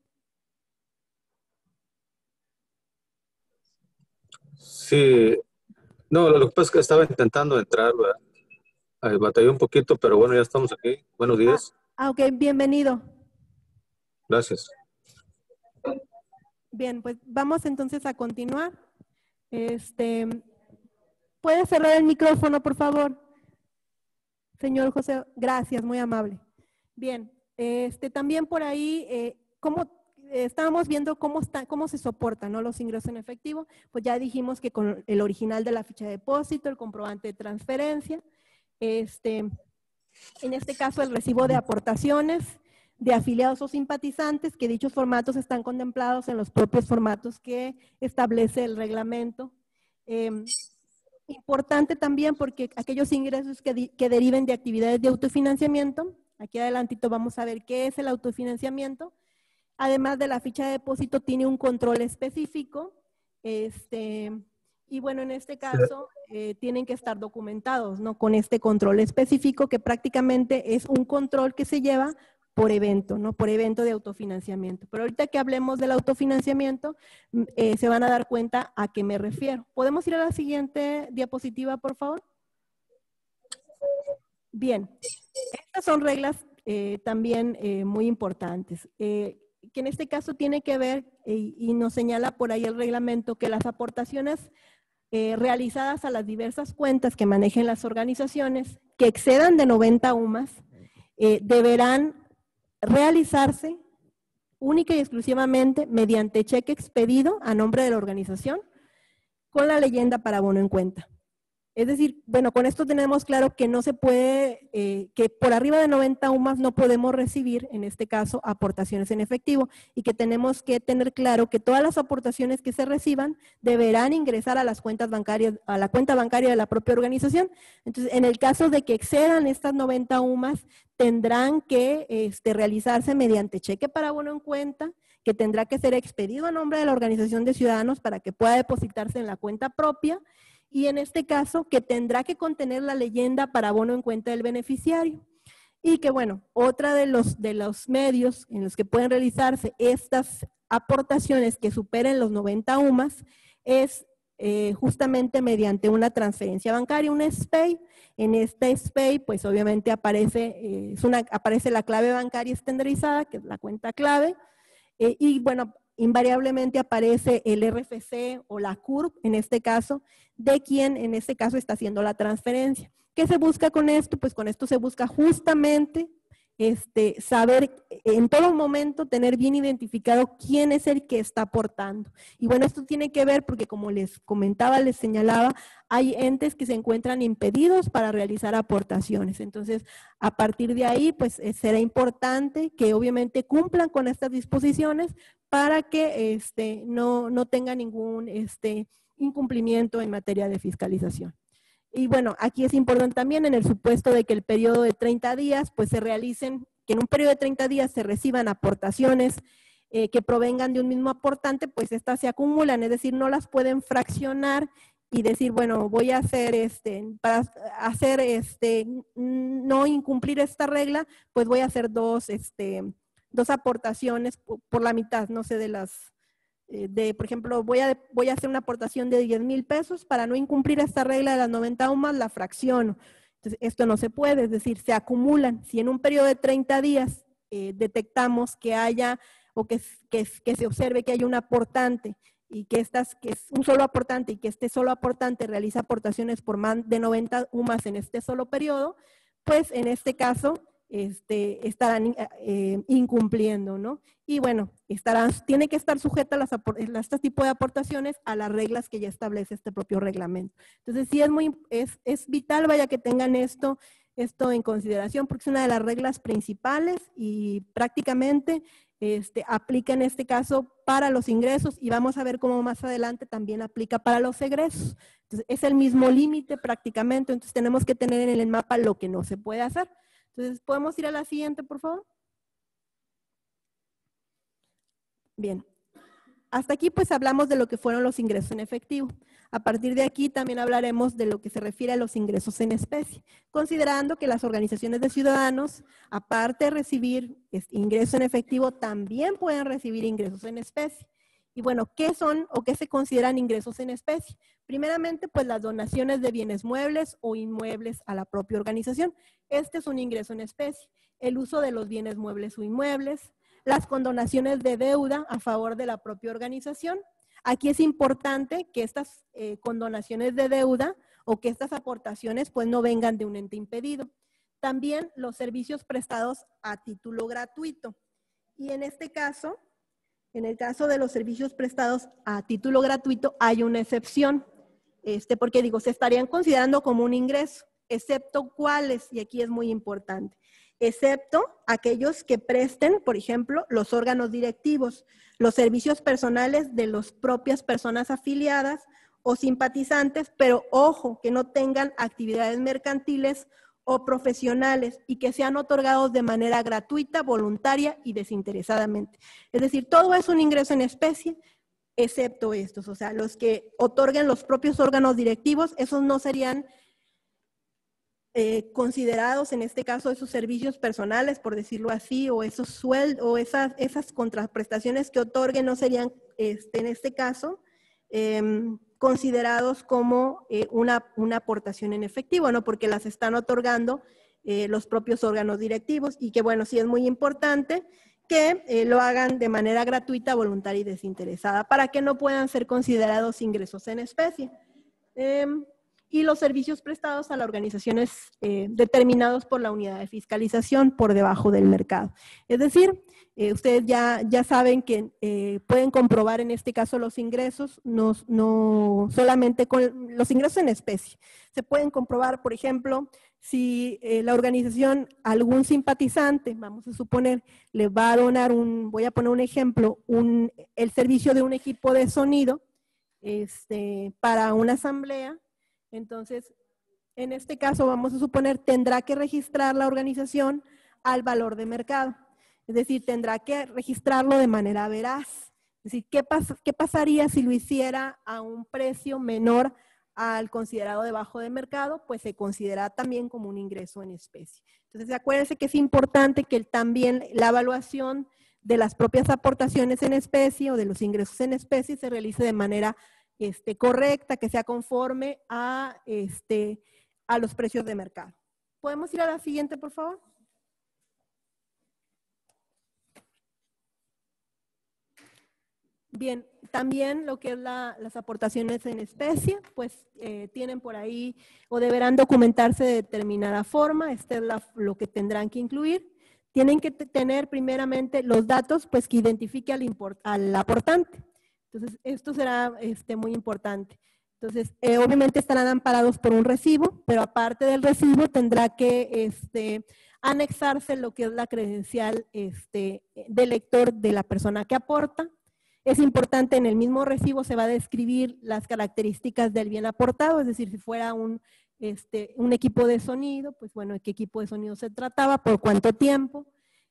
C: Sí, no, lo que pasa es que estaba intentando entrar, batallé un poquito, pero bueno, ya estamos aquí. Buenos días.
B: Ah, ah, ok, bienvenido.
C: Gracias.
B: Bien, pues vamos entonces a continuar. Este, ¿Puede cerrar el micrófono, por favor? Señor José, gracias, muy amable. Bien, este, también por ahí, eh, ¿cómo estábamos viendo cómo, está, cómo se soportan los ingresos en efectivo, pues ya dijimos que con el original de la ficha de depósito, el comprobante de transferencia, este, en este caso el recibo de aportaciones de afiliados o simpatizantes, que dichos formatos están contemplados en los propios formatos que establece el reglamento. Em, Importante también porque aquellos ingresos que, deriven de actividades de autofinanciamiento, aquí adelantito vamos a ver qué es el autofinanciamiento, además de la ficha de depósito tiene un control específico, este, y bueno, en este caso eh, tienen que estar documentados, ¿no? Con este control específico que prácticamente es un control que se lleva por evento, ¿no? Por evento de autofinanciamiento. Pero ahorita que hablemos del autofinanciamiento, mm, eh, se van a dar cuenta a qué me refiero. ¿Podemos ir a la siguiente diapositiva, por favor? Bien, estas son reglas eh, también eh, muy importantes, que en este caso tiene que ver, y nos señala por ahí el reglamento, que las aportaciones realizadas a las diversas cuentas que manejen las organizaciones que excedan de 90 UMAS, deberán realizarse única y exclusivamente mediante cheque expedido a nombre de la organización con la leyenda para bono en cuenta. Es decir, bueno, con esto tenemos claro que no se puede, eh, que por arriba de 90 UMAS no podemos recibir, en este caso, aportaciones en efectivo y que tenemos que tener claro que todas las aportaciones que se reciban deberán ingresar a las cuentas bancarias, a la cuenta bancaria de la propia organización. Entonces, en el caso de que excedan estas 90 UMAS, tendrán que este, realizarse mediante cheque para bono en cuenta, que tendrá que ser expedido a nombre de la organización de ciudadanos para que pueda depositarse en la cuenta propia y en este caso que tendrá que contener la leyenda para bono en cuenta del beneficiario. Y que bueno, otra de los, de los medios en los que pueden realizarse estas aportaciones que superen los 90 UMAS es eh, justamente mediante una transferencia bancaria, un SPAY. En este SPAY, pues obviamente aparece, eh, es una, aparece la clave bancaria estandarizada, que es la cuenta clave. Eh, y bueno, invariablemente aparece el RFC o la CURP, en este caso, de quien en este caso está haciendo la transferencia. ¿Qué se busca con esto? Pues con esto se busca justamente este, saber en todo momento, tener bien identificado quién es el que está aportando. Y bueno, esto tiene que ver porque como les comentaba, les señalaba, hay entes que se encuentran impedidos para realizar aportaciones. Entonces, a partir de ahí, pues eh, será importante que obviamente cumplan con estas disposiciones para que este, no, no tenga ningún este, incumplimiento en materia de fiscalización. Y bueno, aquí es importante también en el supuesto de que el periodo de 30 días, pues se realicen, que en un periodo de 30 días se reciban aportaciones eh, que provengan de un mismo aportante, pues estas se acumulan, es decir, no las pueden fraccionar y decir, bueno, voy a hacer este, para hacer este, no incumplir esta regla, pues voy a hacer dos, este, dos aportaciones por la mitad, no sé, de las de, por ejemplo, voy a, voy a hacer una aportación de 10 mil pesos, para no incumplir esta regla de las 90 UMAS, la fracciono. Entonces, esto no se puede, es decir, se acumulan. Si en un periodo de 30 días eh, detectamos que haya o que, que, que, se observe que hay un aportante y que, estas, que es un solo aportante y que este solo aportante realiza aportaciones por más de 90 UMAS en este solo periodo, pues en este caso este, estarán eh, incumpliendo, ¿no? Y bueno, estarán, tiene que estar sujeta las, este tipo de aportaciones a las reglas que ya establece este propio reglamento. Entonces, sí es muy, es, es vital, vaya, que tengan esto, esto en consideración, porque es una de las reglas principales y prácticamente este, aplica en este caso para los ingresos y vamos a ver cómo más adelante también aplica para los egresos. Entonces, es el mismo límite prácticamente, entonces tenemos que tener en el mapa lo que no se puede hacer. Entonces, ¿podemos ir a la siguiente, por favor? Bien. Hasta aquí pues hablamos de lo que fueron los ingresos en efectivo. A partir de aquí también hablaremos de lo que se refiere a los ingresos en especie, considerando que las organizaciones de ciudadanos, aparte de recibir ingresos en efectivo, también pueden recibir ingresos en especie. Y bueno, ¿qué son o qué se consideran ingresos en especie? Primeramente, pues las donaciones de bienes muebles o inmuebles a la propia organización. Este es un ingreso en especie. El uso de los bienes muebles o inmuebles, las condonaciones de deuda a favor de la propia organización. Aquí es importante que estas eh, condonaciones de deuda o que estas aportaciones pues no vengan de un ente impedido. También los servicios prestados a título gratuito. Y en este caso, en el caso de los servicios prestados a título gratuito hay una excepción, este, porque digo, se estarían considerando como un ingreso, excepto cuáles, y aquí es muy importante, excepto aquellos que presten, por ejemplo, los órganos directivos, los servicios personales de las propias personas afiliadas o simpatizantes, pero ojo, que no tengan actividades mercantiles o profesionales y que sean otorgados de manera gratuita, voluntaria y desinteresadamente. Es decir, todo es un ingreso en especie, excepto estos, o sea, los que otorguen los propios órganos directivos, esos no serían eh, considerados en este caso esos servicios personales, por decirlo así, o esos sueldos, o esas, esas contraprestaciones que otorguen no serían, este, en este caso, em, considerados como eh, una, una, aportación en efectivo, ¿no? Porque las están otorgando eh, los propios órganos directivos y que, bueno, sí es muy importante que eh, lo hagan de manera gratuita, voluntaria y desinteresada para que no puedan ser considerados ingresos en especie. Em, y los servicios prestados a las organizaciones determinados por la unidad de fiscalización por debajo del mercado. Es decir, eh, ustedes ya, ya saben que eh, pueden comprobar en este caso los ingresos, no, no solamente con los ingresos en especie. Se pueden comprobar, por ejemplo, si la organización, algún simpatizante, vamos a suponer, le va a donar un, voy a poner un ejemplo, un, el servicio de un equipo de sonido este, para una asamblea, entonces, en este caso, vamos a suponer, tendrá que registrar la organización al valor de mercado. Es decir, tendrá que registrarlo de manera veraz. Es decir, ¿qué, ¿qué, pasaría si lo hiciera a un precio menor al considerado debajo de mercado? Pues se considera también como un ingreso en especie. Entonces, acuérdense que es importante que también la evaluación de las propias aportaciones en especie o de los ingresos en especie se realice de manera este, correcta, que sea conforme a, este, a los precios de mercado. ¿Podemos ir a la siguiente, por favor? Bien, también lo que es las aportaciones en especie, pues eh, tienen por ahí o deberán documentarse de determinada forma, este es lo que tendrán que incluir. Tienen que tener primeramente los datos pues que identifique al, al aportante. Entonces, esto será este, muy importante. Entonces, eh, obviamente estarán amparados por un recibo, pero aparte del recibo tendrá que este, anexarse lo que es la credencial este, del lector de la persona que aporta. Es importante, en el mismo recibo se va a describir las características del bien aportado, es decir, si fuera un, este, un equipo de sonido, pues bueno, ¿de qué equipo de sonido se trataba? ¿Por cuánto tiempo?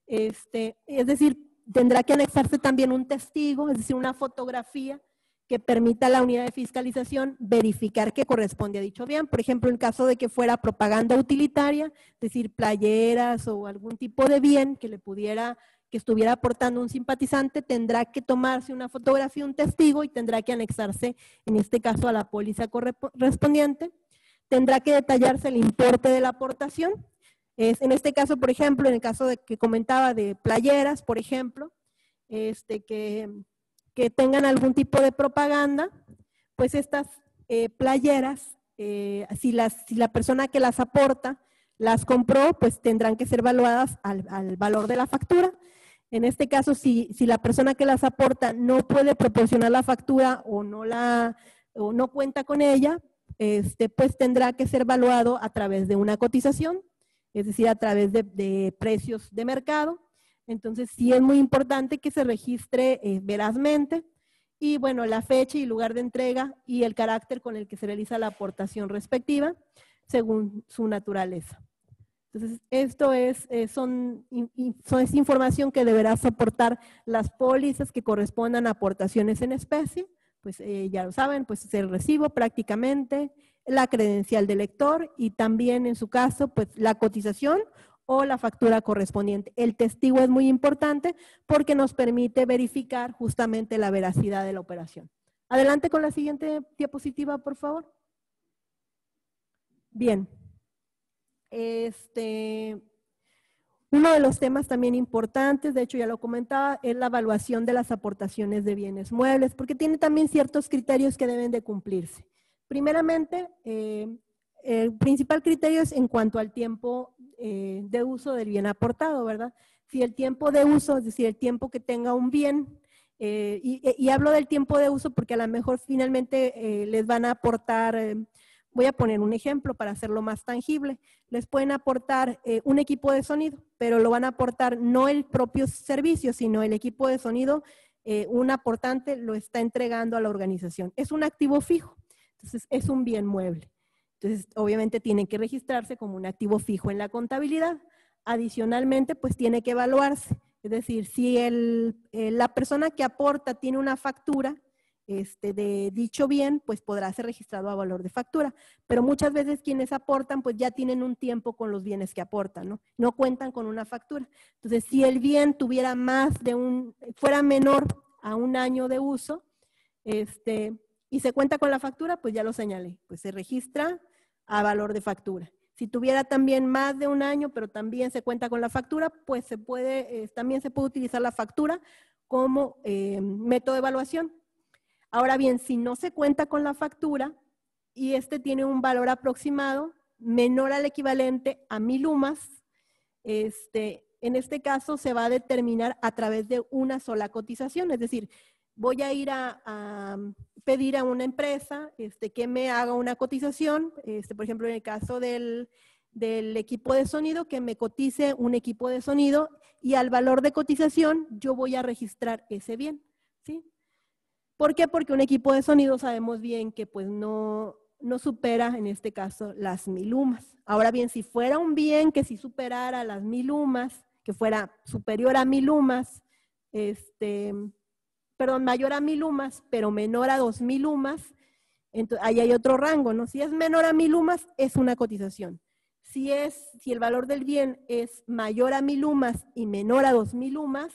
B: Este, es decir, tendrá que anexarse también un testigo, es decir, una fotografía que permita a la unidad de fiscalización verificar que corresponde a dicho bien. Por ejemplo, en caso de que fuera propaganda utilitaria, es decir, playeras o algún tipo de bien que le pudiera, que estuviera aportando un simpatizante, tendrá que tomarse una fotografía, un testigo y tendrá que anexarse, en este caso, a la póliza correspondiente. Tendrá que detallarse el importe de la aportación, es, en este caso, por ejemplo, en el caso de que comentaba de playeras, por ejemplo, este, que, que tengan algún tipo de propaganda, pues estas eh, playeras, eh, si, las, si la persona que las aporta las compró, pues tendrán que ser evaluadas al, al valor de la factura. En este caso, si, si, la persona que las aporta no puede proporcionar la factura o no, cuenta con ella, este, pues tendrá que ser evaluado a través de una cotización es decir, a través de, precios de mercado. Entonces, sí es muy importante que se registre eh, verazmente y, bueno, la fecha y lugar de entrega y el carácter con el que se realiza la aportación respectiva según su naturaleza. Entonces, esto es, eh, son, es información que deberá soportar las pólizas que correspondan a aportaciones en especie, pues eh, ya lo saben, pues es el recibo prácticamente, la credencial del lector y también en su caso, pues la cotización o la factura correspondiente. El testigo es muy importante porque nos permite verificar justamente la veracidad de la operación. Adelante con la siguiente diapositiva, por favor. Bien. Este, uno de los temas también importantes, de hecho ya lo comentaba, es la evaluación de las aportaciones de bienes muebles, porque tiene también ciertos criterios que deben de cumplirse. Primeramente, eh, el principal criterio es en cuanto al tiempo eh, de uso del bien aportado, ¿verdad? Si el tiempo de uso, es decir, el tiempo que tenga un bien, eh, y, hablo del tiempo de uso porque a lo mejor finalmente les van a aportar, voy a poner un ejemplo para hacerlo más tangible, les pueden aportar un equipo de sonido, pero lo van a aportar no el propio servicio, sino el equipo de sonido, un aportante lo está entregando a la organización. Es un activo fijo. Entonces, es un bien mueble. Entonces, obviamente tiene que registrarse como un activo fijo en la contabilidad. Adicionalmente, pues tiene que evaluarse. Es decir, si el, eh, la persona que aporta tiene una factura este, de dicho bien, pues podrá ser registrado a valor de factura. Pero muchas veces quienes aportan, pues ya tienen un tiempo con los bienes que aportan, ¿no? No cuentan con una factura. Entonces, si el bien tuviera más de un, fuera menor a un año de uso, este, y se cuenta con la factura, pues ya lo señalé, pues se registra a valor de factura. Si tuviera también más de un año, pero también se cuenta con la factura, pues se puede, eh, también se puede utilizar la factura como eh, método de evaluación. Ahora bien, si no se cuenta con la factura, y este tiene un valor aproximado menor al equivalente a mil UMAS. Este, en este caso se va a determinar a través de una sola cotización, es decir, voy a ir a, pedir a una empresa este, que me haga una cotización, este, por ejemplo, en el caso del, del equipo de sonido, que me cotice un equipo de sonido y al valor de cotización yo voy a registrar ese bien, ¿sí? ¿Por qué? Porque un equipo de sonido sabemos bien que pues no, no supera en este caso las mil UMAS. Ahora bien, si fuera un bien que si superara las mil UMAS, que fuera superior a mil UMAS, este, perdón, mayor a mil UMAS, pero menor a dos mil UMAS, entonces, ahí hay otro rango, ¿no? Si es menor a mil UMAS, es una cotización. Si, es, si el valor del bien es mayor a mil UMAS y menor a dos mil UMAS,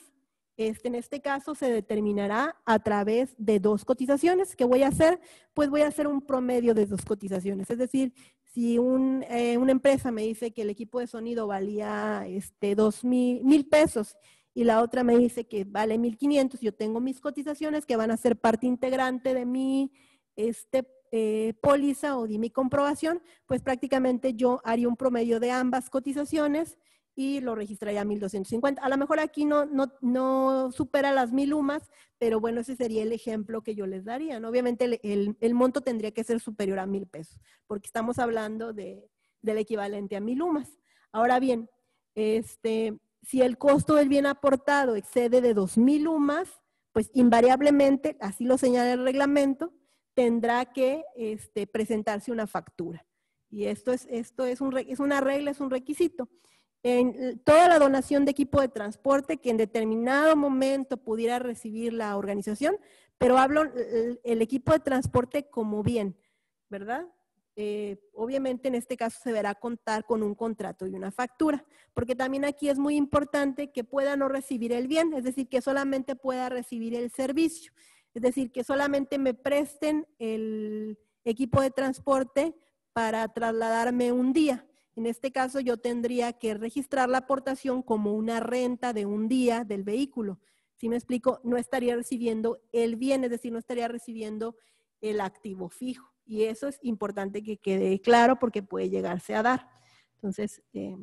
B: este, en este caso se determinará a través de dos cotizaciones. ¿Qué voy a hacer? Pues voy a hacer un promedio de dos cotizaciones. Es decir, si eh, una empresa me dice que el equipo de sonido valía este, dos mil, mil pesos y la otra me dice que vale mil quinientos, yo tengo mis cotizaciones que van a ser parte integrante de mi este, eh, póliza o de mi comprobación, pues prácticamente yo haría un promedio de ambas cotizaciones y lo registraría a 1250. A lo mejor aquí no, no, no supera las mil UMAS, pero bueno, ese sería el ejemplo que yo les daría. ¿no? Obviamente el, el, monto tendría que ser superior a mil pesos, porque estamos hablando de, del equivalente a mil UMAS. Ahora bien, este, si el costo del bien aportado excede de dos mil UMAS, pues invariablemente, así lo señala el reglamento, tendrá que este, presentarse una factura. Y esto, es, esto es, un, es una regla, es un requisito en toda la donación de equipo de transporte que en determinado momento pudiera recibir la organización, pero hablo el, equipo de transporte como bien, ¿verdad? Eh, obviamente en este caso se verá contar con un contrato y una factura, porque también aquí es muy importante que pueda no recibir el bien, es decir, que solamente pueda recibir el servicio, es decir, que solamente me presten el equipo de transporte para trasladarme un día, en este caso yo tendría que registrar la aportación como una renta de un día del vehículo. Si me explico, no estaría recibiendo el bien, es decir, no estaría recibiendo el activo fijo. Y eso es importante que quede claro porque puede llegarse a dar. Entonces, eh,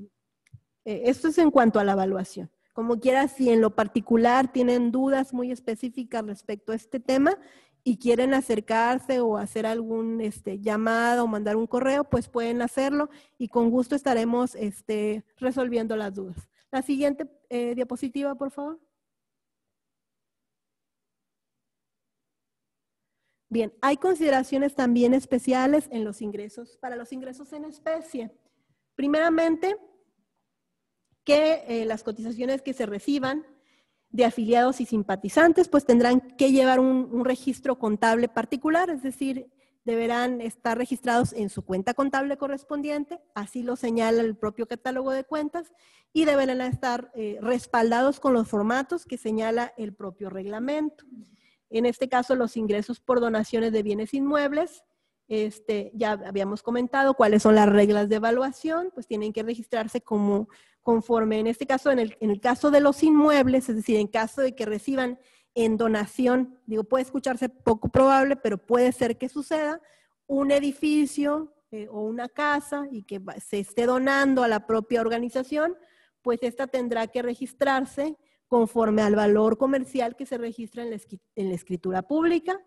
B: eh, esto es en cuanto a la evaluación. Como quiera, si en lo particular tienen dudas muy específicas respecto a este tema, y quieren acercarse o hacer algún este, llamado o mandar un correo, pues pueden hacerlo y con gusto estaremos este, resolviendo las dudas. La siguiente eh, diapositiva, por favor. Bien, hay consideraciones también especiales en los ingresos, para los ingresos en especie. Primeramente, que eh, las cotizaciones que se reciban de afiliados y simpatizantes, pues tendrán que llevar un, registro contable particular, es decir, deberán estar registrados en su cuenta contable correspondiente, así lo señala el propio catálogo de cuentas, y deberán estar eh, respaldados con los formatos que señala el propio reglamento. En este caso, los ingresos por donaciones de bienes inmuebles, este, ya habíamos comentado cuáles son las reglas de evaluación, pues tienen que registrarse como conforme, en este caso, en el, en el caso de los inmuebles, es decir, en caso de que reciban en donación, digo, puede escucharse poco probable, pero puede ser que suceda, un edificio eh, o una casa y que se esté donando a la propia organización, pues esta tendrá que registrarse conforme al valor comercial que se registra en la, en la escritura pública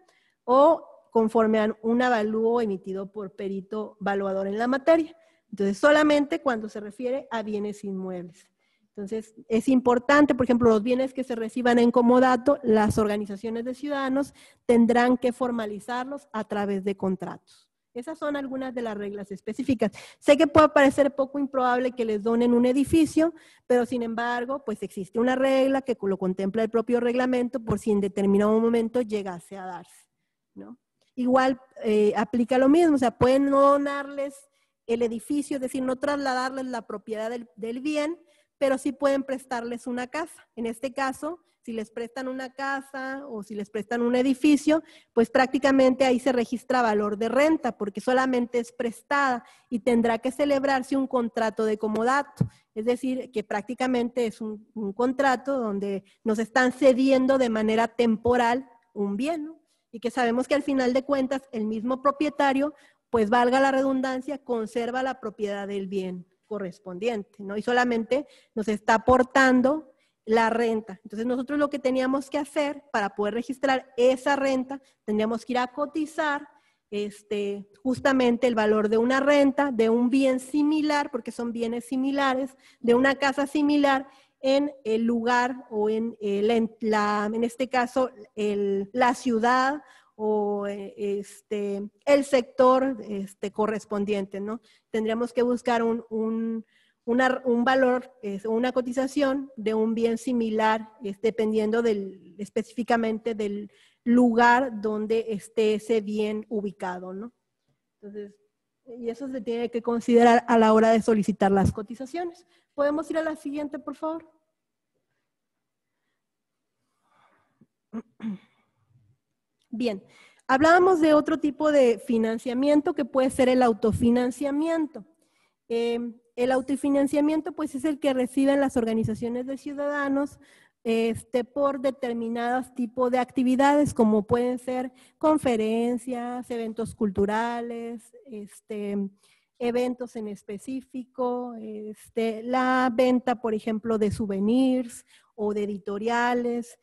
B: o conforme a un avalúo emitido por perito valuador en la materia. Entonces, solamente cuando se refiere a bienes inmuebles. Entonces, es importante, por ejemplo, los bienes que se reciban en comodato, las organizaciones de ciudadanos tendrán que formalizarlos a través de contratos. Esas son algunas de las reglas específicas. Sé que puede parecer poco improbable que les donen un edificio, pero sin embargo, pues existe una regla que lo contempla el propio reglamento por si en determinado momento llegase a darse. ¿no? Igual eh, aplica lo mismo, o sea, pueden no donarles el edificio, es decir, no trasladarles la propiedad del, bien, pero sí pueden prestarles una casa. En este caso, si les prestan una casa o si les prestan un edificio, pues prácticamente ahí se registra valor de renta porque solamente es prestada y tendrá que celebrarse un contrato de comodato. Es decir, que prácticamente es un, contrato donde nos están cediendo de manera temporal un bien, Y que sabemos que al final de cuentas el mismo propietario pues valga la redundancia, conserva la propiedad del bien correspondiente, ¿no? Y solamente nos está aportando la renta. Entonces nosotros lo que teníamos que hacer para poder registrar esa renta, tendríamos que ir a cotizar este, justamente el valor de una renta, de un bien similar, porque son bienes similares, de una casa similar en el lugar o en, el, en, la, en este caso el, la ciudad o eh, este, el sector este, correspondiente, ¿no? Tendríamos que buscar un, un, un valor, una cotización de un bien similar, dependiendo del, específicamente del lugar donde esté ese bien ubicado, ¿no? Entonces, y eso se tiene que considerar a la hora de solicitar las cotizaciones. ¿Podemos ir a la siguiente, por favor? Bien, hablábamos de otro tipo de financiamiento que puede ser el autofinanciamiento. Eh, el autofinanciamiento, pues, es el que reciben las organizaciones de ciudadanos este, por determinados tipos de actividades, como pueden ser conferencias, eventos culturales, este, eventos en específico, este, la venta, por ejemplo, de souvenirs o de editoriales.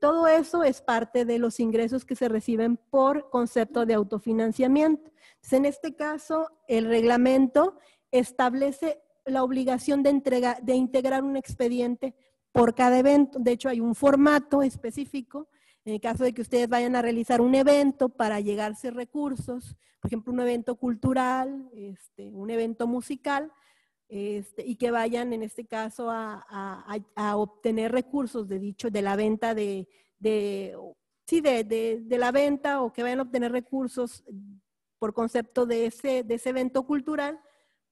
B: Todo eso es parte de los ingresos que se reciben por concepto de autofinanciamiento. en este caso, el reglamento establece la obligación de integrar un expediente por cada evento. De hecho, hay un formato específico. En el caso de que ustedes vayan a realizar un evento para llegarse recursos, por ejemplo, un evento cultural, este, un evento musical, este, y que vayan en este caso a, obtener recursos de dicho, de la venta de, sí, de, la venta o que vayan a obtener recursos por concepto de ese, de ese evento cultural,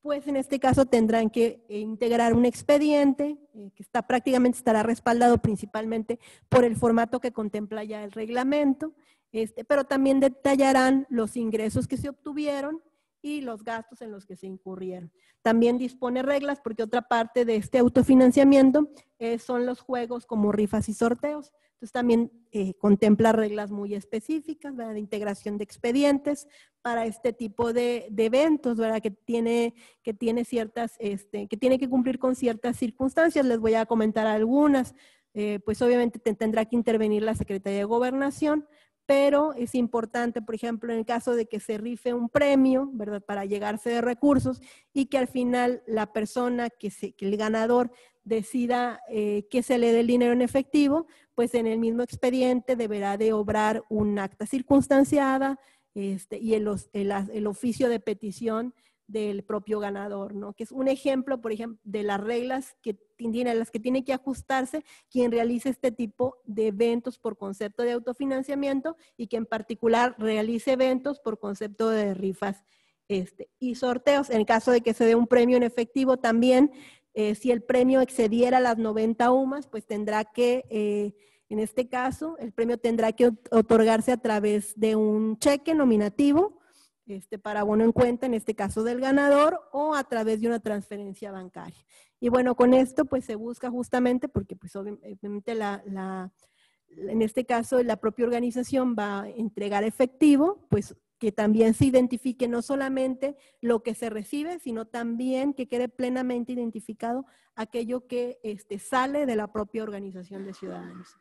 B: pues en este caso tendrán que integrar un expediente eh, que está prácticamente estará respaldado principalmente por el formato que contempla ya el reglamento, este, pero también detallarán los ingresos que se obtuvieron y los gastos en los que se incurrieron. También dispone reglas porque otra parte de este autofinanciamiento eh, son los juegos como rifas y sorteos. Entonces también eh, contempla reglas muy específicas de integración de expedientes para este tipo de, eventos, ¿verdad? Que tiene, que tiene ciertas, este, que tiene que cumplir con ciertas circunstancias. Les voy a comentar algunas. Eh, pues obviamente tendrá que intervenir la Secretaría de Gobernación, pero es importante, por ejemplo, en el caso de que se rife un premio, ¿verdad? Para llegarse de recursos y que al final la persona que, el ganador decida eh, que se le dé el dinero en efectivo, pues en el mismo expediente deberá de obrar un acta circunstanciada este, y el, el, oficio de petición del propio ganador, ¿no? Que es un ejemplo, por ejemplo, de las reglas que tiene, las que tiene que ajustarse quien realice este tipo de eventos por concepto de autofinanciamiento y que en particular realice eventos por concepto de rifas este, y sorteos. En caso de que se dé un premio en efectivo también, eh, si el premio excediera las 90 UMAS, pues tendrá que, eh, en este caso, el premio tendrá que otorgarse a través de un cheque nominativo este, para bono en cuenta, en este caso del ganador, o a través de una transferencia bancaria. Y bueno, con esto pues se busca justamente, porque pues obviamente la, la, en este caso la propia organización va a entregar efectivo, pues que también se identifique no solamente lo que se recibe, sino también que quede plenamente identificado aquello que este, sale de la propia organización de ciudadanos.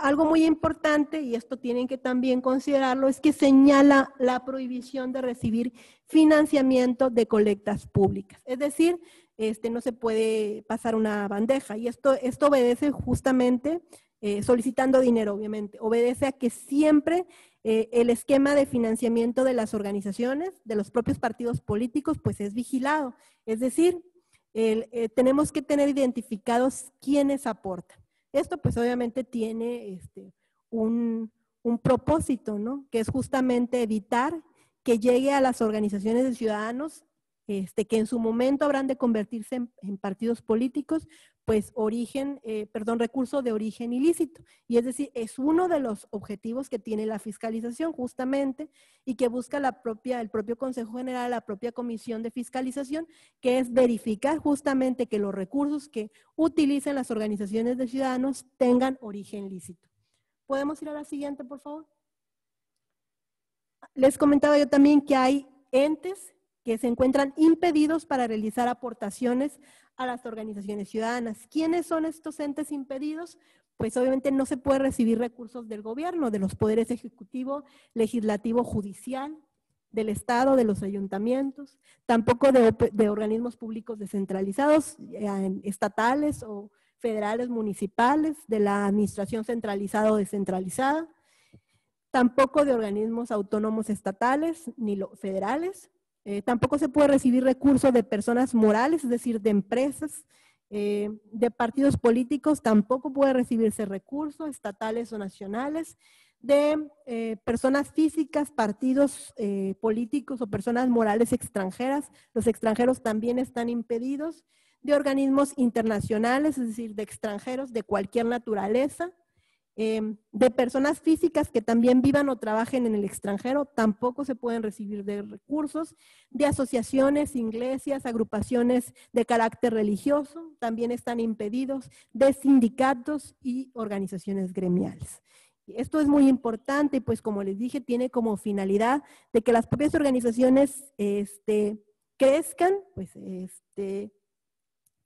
B: Algo muy importante, y esto tienen que también considerarlo, es que señala la prohibición de recibir financiamiento de colectas públicas. Es decir, este, no se puede pasar una bandeja. Y esto, esto obedece justamente, eh, solicitando dinero, obviamente, obedece a que siempre eh, el esquema de financiamiento de las organizaciones, de los propios partidos políticos, pues es vigilado. Es decir, eh, tenemos que tener identificados quiénes aportan. Esto pues obviamente tiene este, un, un propósito, ¿no? Que es justamente evitar que llegue a las organizaciones de ciudadanos este, que en su momento habrán de convertirse en, partidos políticos, pues origen, eh, perdón, recurso de origen ilícito. Y es decir, es uno de los objetivos que tiene la fiscalización justamente y que busca la propia, el propio Consejo General, la propia Comisión de Fiscalización, que es verificar justamente que los recursos que utilicen las organizaciones de ciudadanos tengan origen lícito. ¿Podemos ir a la siguiente, por favor? Les comentaba yo también que hay entes que se encuentran impedidos para realizar aportaciones a las organizaciones ciudadanas. ¿Quiénes son estos entes impedidos? Pues obviamente no se puede recibir recursos del gobierno, de los poderes ejecutivo, legislativo, judicial, del Estado, de los ayuntamientos, tampoco de, organismos públicos descentralizados, estatales o federales, municipales, de la administración centralizada o descentralizada, tampoco de organismos autónomos estatales ni federales, eh, tampoco se puede recibir recursos de personas morales, es decir, de empresas, eh, de partidos políticos, tampoco puede recibirse recursos estatales o nacionales, de eh, personas físicas, partidos políticos o personas morales extranjeras. Los extranjeros también están impedidos de organismos internacionales, es decir, de extranjeros de cualquier naturaleza, Em, de personas físicas que también vivan o trabajen en el extranjero, tampoco se pueden recibir de recursos, de asociaciones, iglesias, agrupaciones de carácter religioso, también están impedidos, de sindicatos y organizaciones gremiales. Esto es muy importante y pues como les dije, tiene como finalidad de que las propias organizaciones este, crezcan, pues este,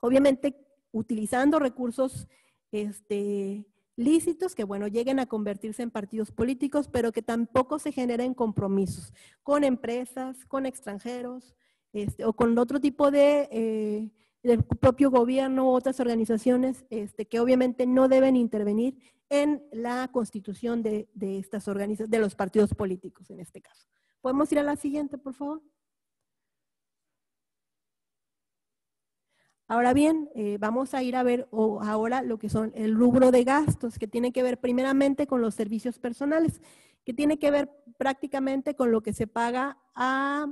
B: obviamente utilizando recursos este, lícitos que, bueno, lleguen a convertirse en partidos políticos, pero que tampoco se generen compromisos con empresas, con extranjeros este, o con otro tipo de, eh, del propio gobierno u otras organizaciones este, que obviamente no deben intervenir en la constitución de, de estas organizaciones, de los partidos políticos en este caso. ¿Podemos ir a la siguiente, por favor? Ahora bien, eh, vamos a ir a ver ahora lo que son el rubro de gastos, que tiene que ver primeramente con los servicios personales, que tiene que ver prácticamente con lo que se paga a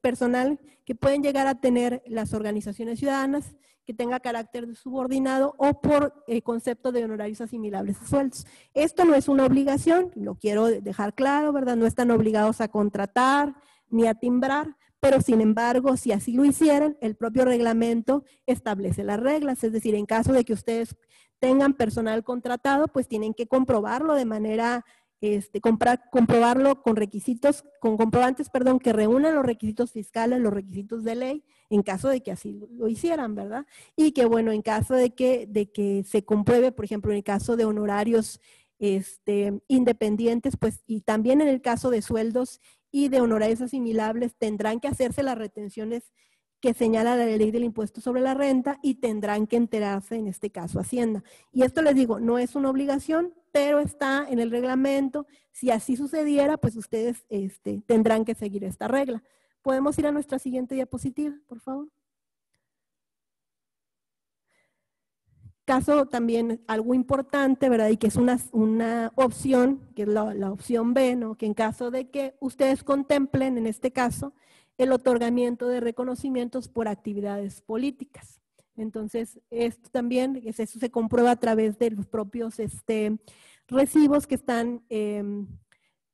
B: personal que pueden llegar a tener las organizaciones ciudadanas, que tenga carácter subordinado o por el concepto de honorarios asimilables a sueldos. Esto no es una obligación, lo quiero dejar claro, ¿verdad? No están obligados a contratar ni a timbrar, pero sin embargo, si así lo hicieran, el propio reglamento establece las reglas, es decir, en caso de que ustedes tengan personal contratado, pues tienen que comprobarlo de manera, este, comprar, comprobarlo con requisitos, con comprobantes, perdón, que reúnan los requisitos fiscales, los requisitos de ley, en caso de que así lo hicieran, ¿verdad? Y que, bueno, en caso de que, de que se compruebe, por ejemplo, en el caso de honorarios este, independientes, pues, y también en el caso de sueldos y de honorarios asimilables tendrán que hacerse las retenciones que señala la ley del impuesto sobre la renta y tendrán que enterarse, en este caso, Hacienda. Y esto les digo, no es una obligación, pero está en el reglamento. Si así sucediera, pues ustedes este, tendrán que seguir esta regla. ¿Podemos ir a nuestra siguiente diapositiva, por favor? Caso también algo importante, ¿verdad? Y que es una, una opción, que es la, opción B, ¿no? Que en caso de que ustedes contemplen, en este caso, el otorgamiento de reconocimientos por actividades políticas. Entonces, esto también, eso se comprueba a través de los propios este, recibos que están, em,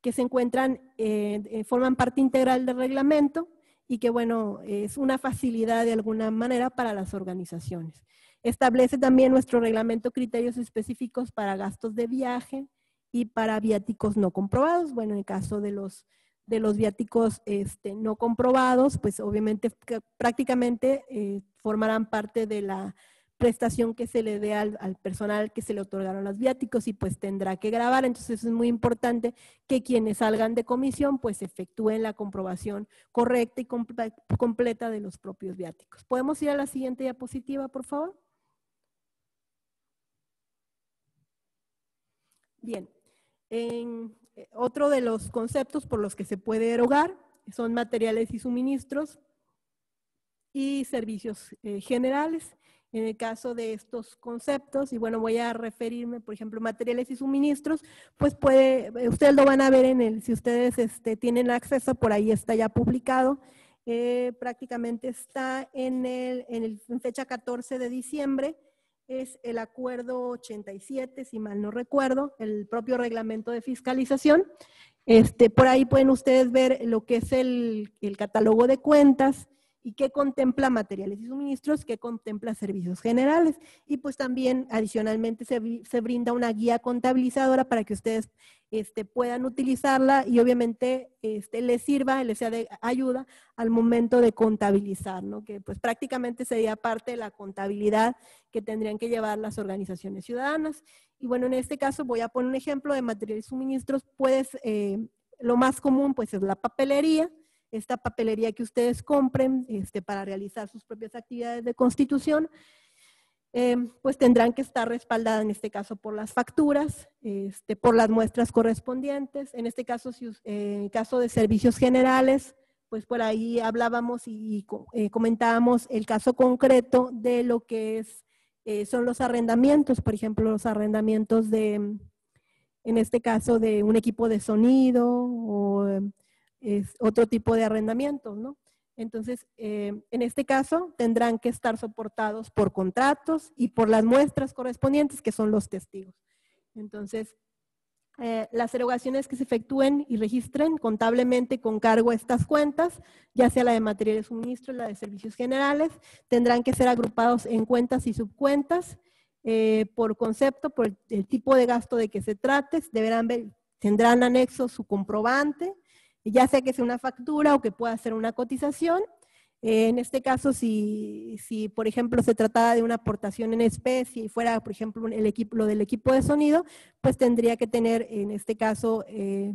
B: que se encuentran, eh, eh, forman parte integral del reglamento y que, bueno, es una facilidad de alguna manera para las organizaciones. Establece también nuestro reglamento criterios específicos para gastos de viaje y para viáticos no comprobados. Bueno, en el caso de los, de los viáticos este, no comprobados, pues obviamente prácticamente eh, formarán parte de la prestación que se le dé al, personal que se le otorgaron los viáticos y pues tendrá que grabar. Entonces es muy importante que quienes salgan de comisión pues efectúen la comprobación correcta y completa de los propios viáticos. ¿Podemos ir a la siguiente diapositiva, por favor? Bien, en, eh, otro de los conceptos por los que se puede erogar son materiales y suministros y servicios eh, generales. En el caso de estos conceptos, y bueno, voy a referirme, por ejemplo, materiales y suministros, pues puede, eh, ustedes lo van a ver en el, si ustedes este, tienen acceso, por ahí está ya publicado, prácticamente está en, el, en, el, en fecha 14 de diciembre, es el acuerdo 87, si mal no recuerdo, el propio reglamento de fiscalización. Este, por ahí pueden ustedes ver lo que es el, catálogo de cuentas ¿Y qué contempla materiales y suministros? ¿Qué contempla servicios generales? Y pues también adicionalmente se, brinda una guía contabilizadora para que ustedes este, puedan utilizarla y obviamente este, les sirva, les sea de ayuda al momento de contabilizar, ¿no? que pues prácticamente sería parte de la contabilidad que tendrían que llevar las organizaciones ciudadanas. Y bueno, en este caso voy a poner un ejemplo de materiales y suministros, pues eh, lo más común pues es la papelería, esta papelería que ustedes compren este, para realizar sus propias actividades de constitución, eh, pues tendrán que estar respaldadas en este caso por las facturas, este, por las muestras correspondientes. En este caso, si, eh, caso de servicios generales, pues por ahí hablábamos y, eh, comentábamos el caso concreto de lo que es, son los arrendamientos, por ejemplo, los arrendamientos de, en este caso, de un equipo de sonido o es otro tipo de arrendamiento, ¿no? Entonces, eh, en este caso, tendrán que estar soportados por contratos y por las muestras correspondientes, que son los testigos. Entonces, eh, las erogaciones que se efectúen y registren contablemente con cargo a estas cuentas, ya sea la de materiales de suministro, la de servicios generales, tendrán que ser agrupados en cuentas y subcuentas eh, por concepto, por el, tipo de gasto de que se trate, deberán ver, tendrán anexo su comprobante, ya sea que sea una factura o que pueda ser una cotización. Eh, en este caso, si, si, por ejemplo se tratara de una aportación en especie y fuera, por ejemplo, el equipo, lo del equipo de sonido, pues tendría que tener en este caso eh,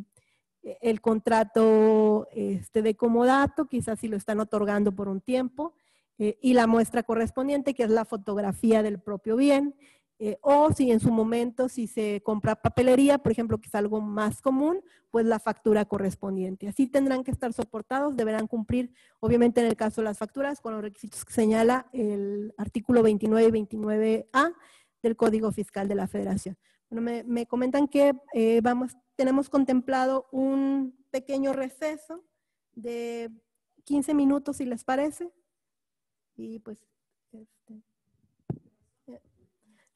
B: el contrato este, de comodato, quizás si lo están otorgando por un tiempo, eh, y la muestra correspondiente, que es la fotografía del propio bien. Eh, o si en su momento, si se compra papelería, por ejemplo, que es algo más común, pues la factura correspondiente. Así tendrán que estar soportados, deberán cumplir, obviamente en el caso de las facturas, con los requisitos que señala el artículo 29 y 29A del Código Fiscal de la Federación. Bueno, me, comentan que eh, vamos, tenemos contemplado un pequeño receso de 15 minutos, si les parece. Y pues, este,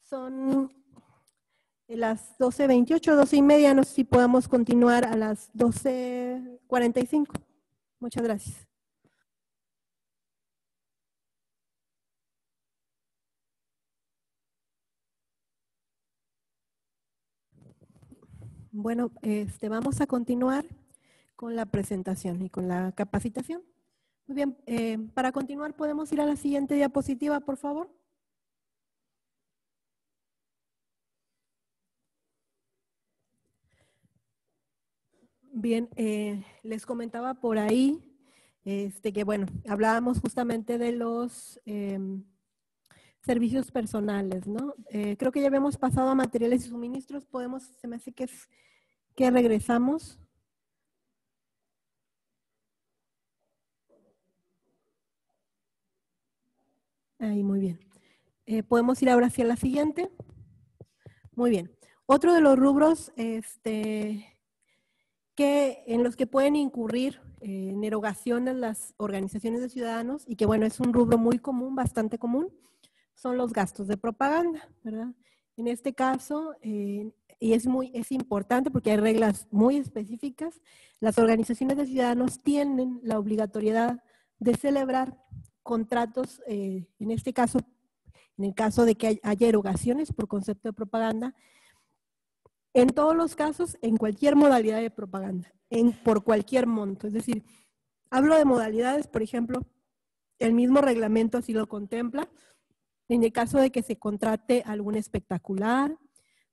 B: son las 12.28, 12 y media. No sé si podamos continuar a las 12.45. Muchas gracias. Bueno, este, vamos a continuar con la presentación y con la capacitación. Muy bien, eh, para continuar podemos ir a la siguiente diapositiva, por favor. Bien, eh, les comentaba por ahí este, que, bueno, hablábamos justamente de los em, servicios personales, ¿no? Eh, creo que ya habíamos pasado a materiales y suministros. Podemos, se me hace que, es, que regresamos. Ahí, muy bien. Eh, Podemos ir ahora hacia la siguiente. Muy bien. Otro de los rubros, este, que, en los que pueden incurrir eh, en erogaciones las organizaciones de ciudadanos y que bueno, es un rubro muy común, bastante común, son los gastos de propaganda, ¿verdad? En este caso, eh, y es muy es importante porque hay reglas muy específicas, las organizaciones de ciudadanos tienen la obligatoriedad de celebrar contratos, eh, en este caso, en el caso de que haya erogaciones por concepto de propaganda, en todos los casos, en cualquier modalidad de propaganda, en, por cualquier monto. Es decir, hablo de modalidades, por ejemplo, el mismo reglamento así lo contempla, en el caso de que se contrate algún espectacular,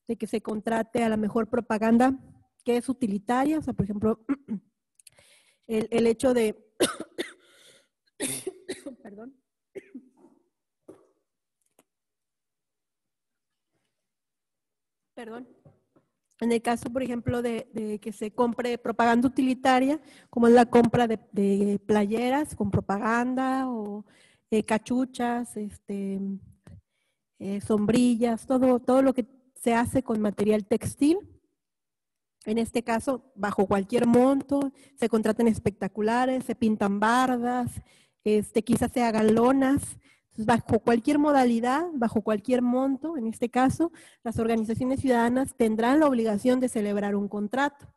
B: de que se contrate a la mejor propaganda que es utilitaria, o sea, por ejemplo, (clears throat) el, el hecho de, (coughs) perdón, perdón, en el caso, por ejemplo, de, que se compre propaganda utilitaria, como es la compra de, playeras con propaganda o eh, cachuchas, este, eh, sombrillas, todo, todo lo que se hace con material textil. En este caso, bajo cualquier monto, se contratan espectaculares, se pintan bardas, este, quizás se hagan lonas, bajo cualquier modalidad, bajo cualquier monto, en este caso, las organizaciones ciudadanas tendrán la obligación de celebrar un contrato.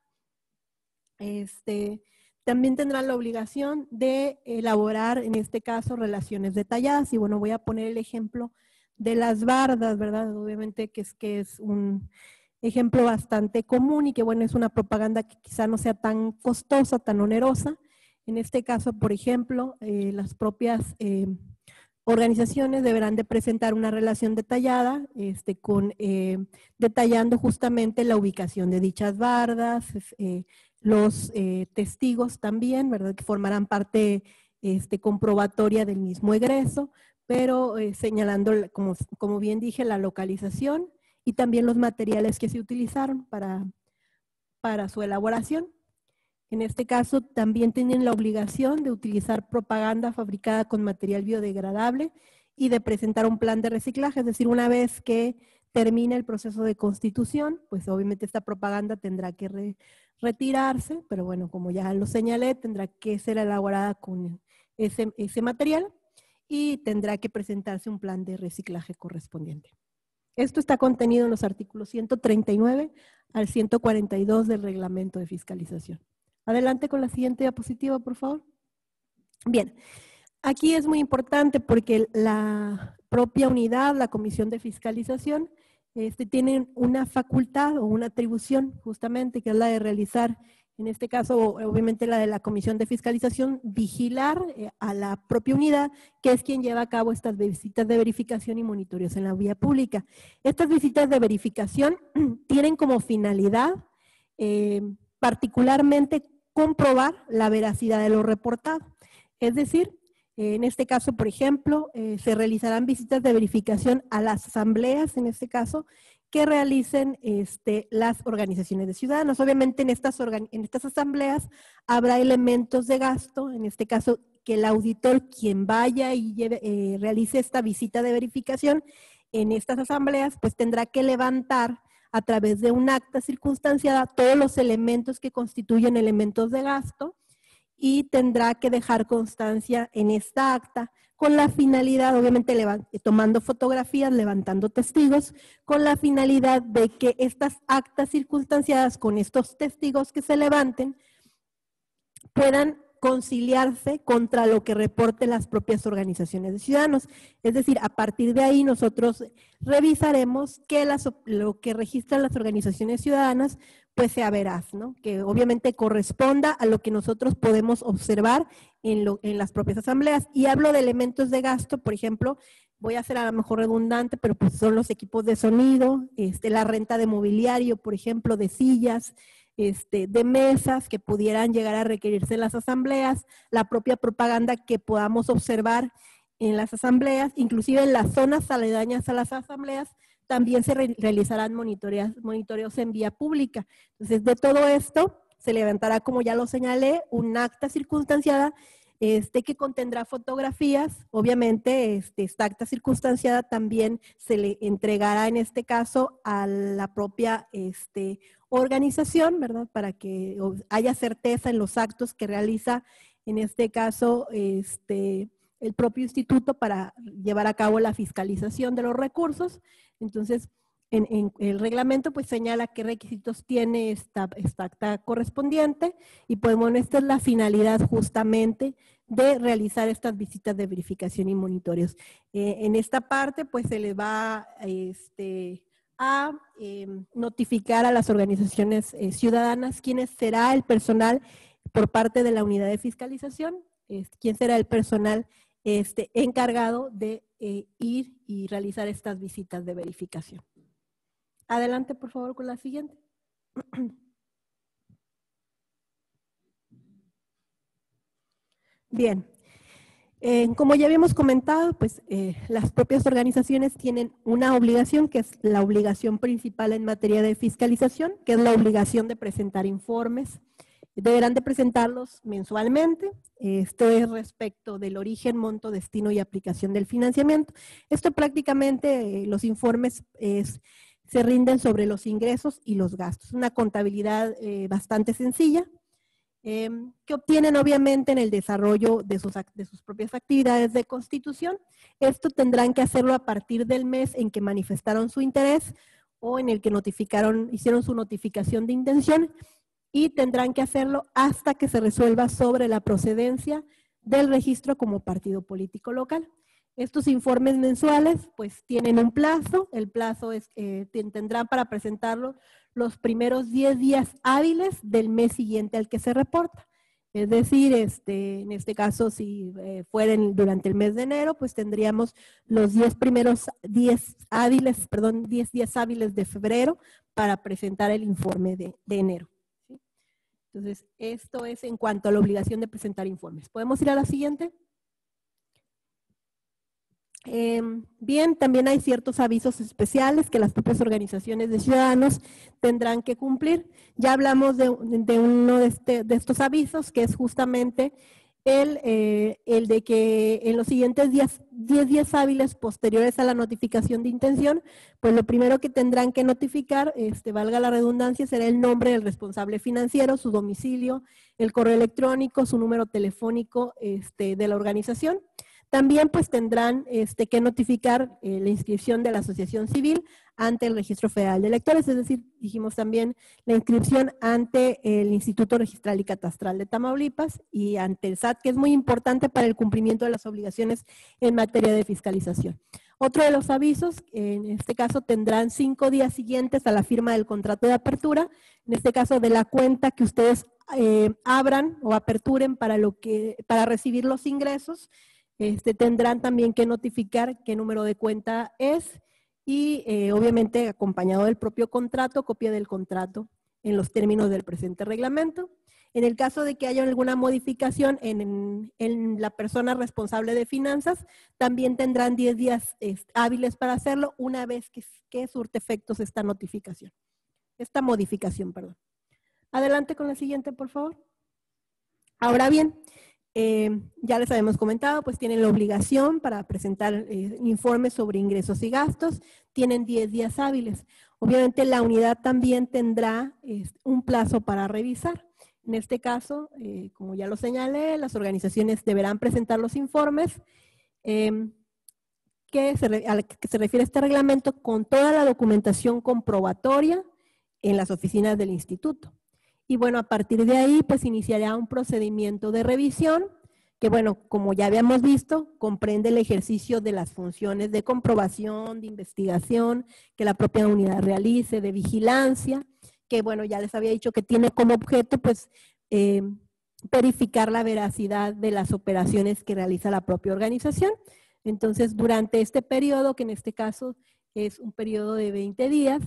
B: Este, también tendrán la obligación de elaborar, en este caso, relaciones detalladas. Y bueno, voy a poner el ejemplo de las bardas, ¿verdad? Obviamente que es, que es un ejemplo bastante común y que bueno, es una propaganda que quizá no sea tan costosa, tan onerosa. En este caso, por ejemplo, eh, las propias eh, organizaciones deberán de presentar una relación detallada, este, con, eh, detallando justamente la ubicación de dichas bardas, los eh, testigos también, ¿verdad? Que formarán parte este, comprobatoria del mismo egreso, pero eh, señalando, como, como, bien dije, la localización y también los materiales que se utilizaron para, para su elaboración. En este caso, también tienen la obligación de utilizar propaganda fabricada con material biodegradable y de presentar un plan de reciclaje, es decir, una vez que termine el proceso de constitución, pues obviamente esta propaganda tendrá que retirarse, pero bueno, como ya lo señalé, tendrá que ser elaborada con ese, ese material y tendrá que presentarse un plan de reciclaje correspondiente. Esto está contenido en los artículos 139 al 142 del reglamento de fiscalización. Adelante con la siguiente diapositiva, por favor. Bien, aquí es muy importante porque la propia unidad, la comisión de fiscalización, este, tienen una facultad o una atribución justamente que es la de realizar, en este caso obviamente la de la comisión de fiscalización, vigilar eh, a la propia unidad que es quien lleva a cabo estas visitas de verificación y monitoreos en la vía pública. Estas visitas de verificación (clears throat) tienen como finalidad eh, particularmente comprobar la veracidad de lo reportado. Es decir, en este caso, por ejemplo, eh, se realizarán visitas de verificación a las asambleas, en este caso, que realicen este, las organizaciones de ciudadanos. Obviamente en estas, en estas asambleas habrá elementos de gasto, en este caso que el auditor quien vaya y eh, realice esta visita de verificación en estas asambleas, pues tendrá que levantar a través de un acta circunstanciada todos los elementos que constituyen elementos de gasto y tendrá que dejar constancia en esta acta con la finalidad, obviamente tomando fotografías, levantando testigos, con la finalidad de que estas actas circunstanciadas con estos testigos que se levanten puedan conciliarse contra lo que reporten las propias organizaciones de ciudadanos. Es decir, a partir de ahí nosotros revisaremos que lo que registran las organizaciones ciudadanas pues sea veraz, ¿no? Que obviamente corresponda a lo que nosotros podemos observar en, las propias asambleas. Y hablo de elementos de gasto, por ejemplo, voy a ser a lo mejor redundante, pero pues son los equipos de sonido, este, la renta de mobiliario, por ejemplo, de sillas, este, de mesas que pudieran llegar a requerirse en las asambleas, la propia propaganda que podamos observar en las asambleas, inclusive en las zonas aledañas a las asambleas, también se realizarán monitoreos en vía pública. Entonces, de todo esto, se levantará, como ya lo señalé, un acta circunstanciada este, que contendrá fotografías. Obviamente, este, esta acta circunstanciada también se le entregará en este caso a la propia este, organización, ¿verdad? Para que haya certeza en los actos que realiza, en este caso, este, el propio instituto para llevar a cabo la fiscalización de los recursos. Entonces, en, el reglamento pues señala qué requisitos tiene esta, acta correspondiente y pues esta es la finalidad justamente de realizar estas visitas de verificación y monitoreos. Eh, en esta parte pues se le va este, a em, notificar a las organizaciones eh, ciudadanas quién será el personal por parte de la unidad de fiscalización, quién será el personal este, encargado de eh, ir y realizar estas visitas de verificación. Adelante, por favor, con la siguiente. (clears throat) Bien, eh, como ya habíamos comentado, pues eh, las propias organizaciones tienen una obligación, que es la obligación principal en materia de fiscalización, que es la obligación de presentar informes Deberán de presentarlos mensualmente. Esto es respecto del origen, monto, destino y aplicación del financiamiento. Esto prácticamente, eh, los informes se rinden sobre los ingresos y los gastos. Una contabilidad eh, bastante sencilla em, que obtienen obviamente en el desarrollo de sus, de sus propias actividades de constitución. Esto tendrán que hacerlo a partir del mes en que manifestaron su interés o en el que notificaron, hicieron su notificación de intención y tendrán que hacerlo hasta que se resuelva sobre la procedencia del registro como partido político local. Estos informes mensuales pues tienen un plazo, el plazo es, eh, tendrán para presentarlo los primeros 10 días hábiles del mes siguiente al que se reporta. Es decir, este, en este caso, si eh, fueran durante el mes de enero, pues tendríamos los 10 primeros 10 hábiles, perdón, 10 días hábiles de febrero para presentar el informe de, enero. Entonces, esto es en cuanto a la obligación de presentar informes. ¿Podemos ir a la siguiente? Em, bien, también hay ciertos avisos especiales que las propias organizaciones de ciudadanos tendrán que cumplir. Ya hablamos de, uno este, de, estos avisos, que es justamente el, eh, el, de que en los siguientes días, 10 días hábiles posteriores a la notificación de intención, pues lo primero que tendrán que notificar, este, valga la redundancia, será el nombre del responsable financiero, su domicilio, el correo electrónico, su número telefónico este, de la organización. También pues tendrán este, que notificar eh, la inscripción de la asociación civil ante el Registro Federal de Electores, es decir, dijimos también la inscripción ante el Instituto Registral y Catastral de Tamaulipas y ante el SAT, que es muy importante para el cumplimiento de las obligaciones en materia de fiscalización. Otro de los avisos, en este caso tendrán cinco días siguientes a la firma del contrato de apertura, en este caso de la cuenta que ustedes eh, abran o aperturen para, lo que, para recibir los ingresos, este, tendrán también que notificar qué número de cuenta es y eh, obviamente acompañado del propio contrato, copia del contrato en los términos del presente reglamento. En el caso de que haya alguna modificación en, la persona responsable de finanzas, también tendrán 10 días hábiles para hacerlo una vez que, que surte efectos esta notificación, esta modificación, perdón. Adelante con la siguiente, por favor. Ahora bien, eh, ya les habíamos comentado, pues tienen la obligación para presentar eh, informes sobre ingresos y gastos, tienen 10 días hábiles. Obviamente la unidad también tendrá un plazo para revisar. En este caso, eh, como ya lo señalé, las organizaciones deberán presentar los informes em, que se, al que se refiere este reglamento con toda la documentación comprobatoria en las oficinas del instituto. Y bueno, a partir de ahí, pues iniciará un procedimiento de revisión que, bueno, como ya habíamos visto, comprende el ejercicio de las funciones de comprobación, de investigación que la propia unidad realice, de vigilancia, que, bueno, ya les había dicho que tiene como objeto, pues, eh, verificar la veracidad de las operaciones que realiza la propia organización. Entonces, durante este periodo, que en este caso es un periodo de 20 días,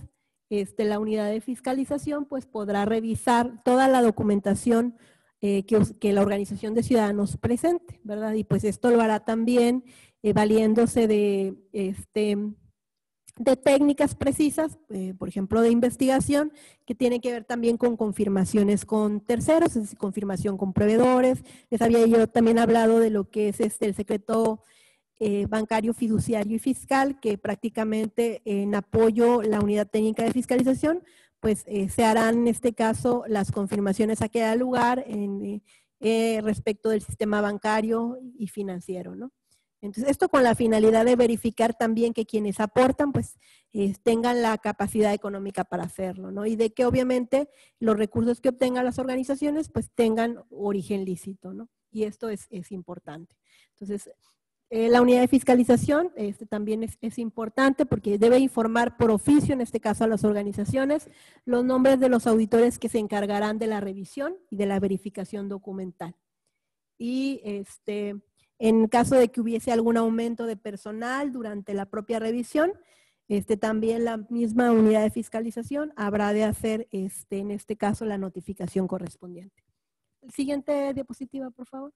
B: este, la unidad de fiscalización pues podrá revisar toda la documentación eh, que, la organización de ciudadanos presente, ¿verdad? Y pues esto lo hará también eh, valiéndose de, este, de técnicas precisas, eh, por ejemplo, de investigación, que tiene que ver también con confirmaciones con terceros, es confirmación con proveedores. Les había yo también hablado de lo que es este, el secreto eh, bancario, fiduciario y fiscal, que prácticamente en apoyo la unidad técnica de fiscalización, pues eh, se harán en este caso las confirmaciones a que da lugar en, eh, respecto del sistema bancario y financiero, ¿no? Entonces, esto con la finalidad de verificar también que quienes aportan, pues, tengan la capacidad económica para hacerlo, ¿no? Y de que obviamente los recursos que obtengan las organizaciones, pues, tengan origen lícito, ¿no? Y esto es, es importante. Entonces, eh, la unidad de fiscalización este, también es, importante porque debe informar por oficio, en este caso a las organizaciones, los nombres de los auditores que se encargarán de la revisión y de la verificación documental. Y este, en caso de que hubiese algún aumento de personal durante la propia revisión, este, también la misma unidad de fiscalización habrá de hacer, este, en este caso, la notificación correspondiente. Siguiente diapositiva, por favor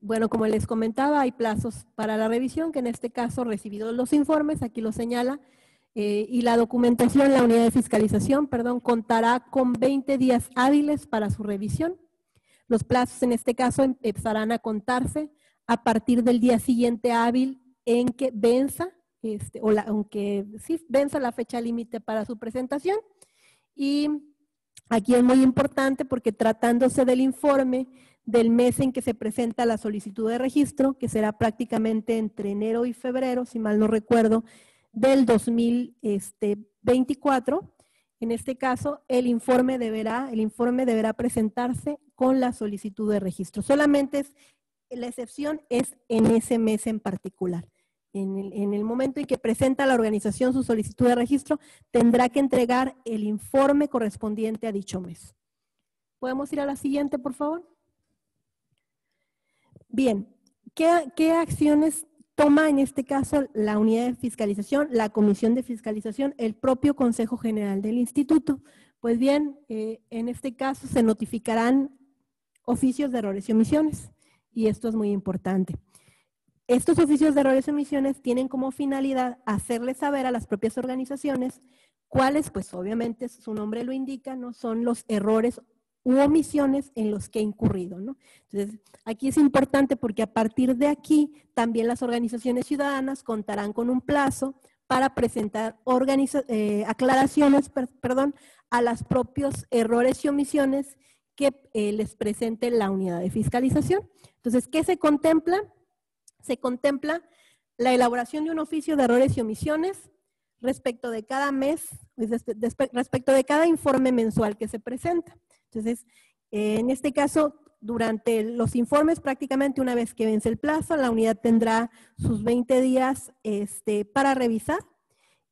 B: bueno, como les comentaba, hay plazos para la revisión, que en este caso recibidos los informes, aquí lo señala, eh, y la documentación, la unidad de fiscalización, perdón, contará con 20 días hábiles para su revisión. Los plazos en este caso empezarán a contarse a partir del día siguiente hábil en que venza, este, o aunque sí venza la fecha límite para su presentación. Y aquí es muy importante porque tratándose del informe, del mes en que se presenta la solicitud de registro, que será prácticamente entre enero y febrero, si mal no recuerdo, del 2024. En este caso, el informe deberá, el informe deberá presentarse con la solicitud de registro. Solamente es, la excepción es en ese mes en particular. En el, en el, momento en que presenta la organización su solicitud de registro, tendrá que entregar el informe correspondiente a dicho mes. ¿Podemos ir a la siguiente, por favor? Bien, ¿qué, acciones toma en este caso la unidad de fiscalización, la comisión de fiscalización, el propio Consejo General del Instituto. Pues bien, eh, en este caso se notificarán oficios de errores y omisiones y esto es muy importante. Estos oficios de errores y omisiones tienen como finalidad hacerles saber a las propias organizaciones cuáles, pues obviamente su nombre lo indica, no son los errores u omisiones en los que ha incurrido. Entonces, aquí es importante porque a partir de aquí también las organizaciones ciudadanas contarán con un plazo para presentar eh, aclaraciones perdón, a los propios errores y omisiones que eh, les presente la unidad de fiscalización. Entonces, ¿qué se contempla? Se contempla la elaboración de un oficio de errores y omisiones respecto de cada mes, respecto de cada informe mensual que se presenta. Entonces, en este caso, durante los informes, prácticamente una vez que vence el plazo, la unidad tendrá sus 20 días este, para revisar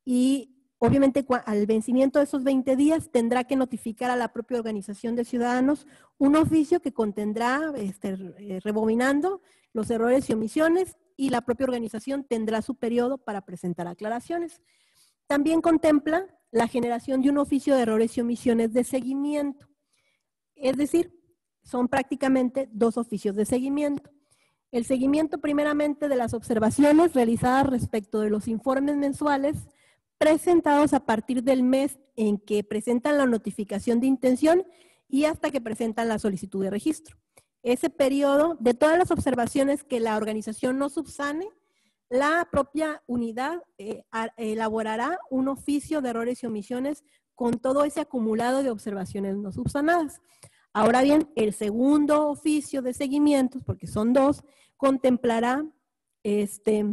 B: y obviamente al vencimiento de esos 20 días tendrá que notificar a la propia organización de ciudadanos un oficio que contendrá, este, eh, rebobinando los errores y omisiones y la propia organización tendrá su periodo para presentar aclaraciones. También contempla la generación de un oficio de errores y omisiones de seguimiento. Es decir, son prácticamente dos oficios de seguimiento. El seguimiento primeramente de las observaciones realizadas respecto de los informes mensuales presentados a partir del mes en que presentan la notificación de intención y hasta que presentan la solicitud de registro. Ese periodo de todas las observaciones que la organización no subsane, la propia unidad eh, elaborará un oficio de errores y omisiones con todo ese acumulado de observaciones no subsanadas. Ahora bien, el segundo oficio de seguimientos, porque son dos, contemplará este,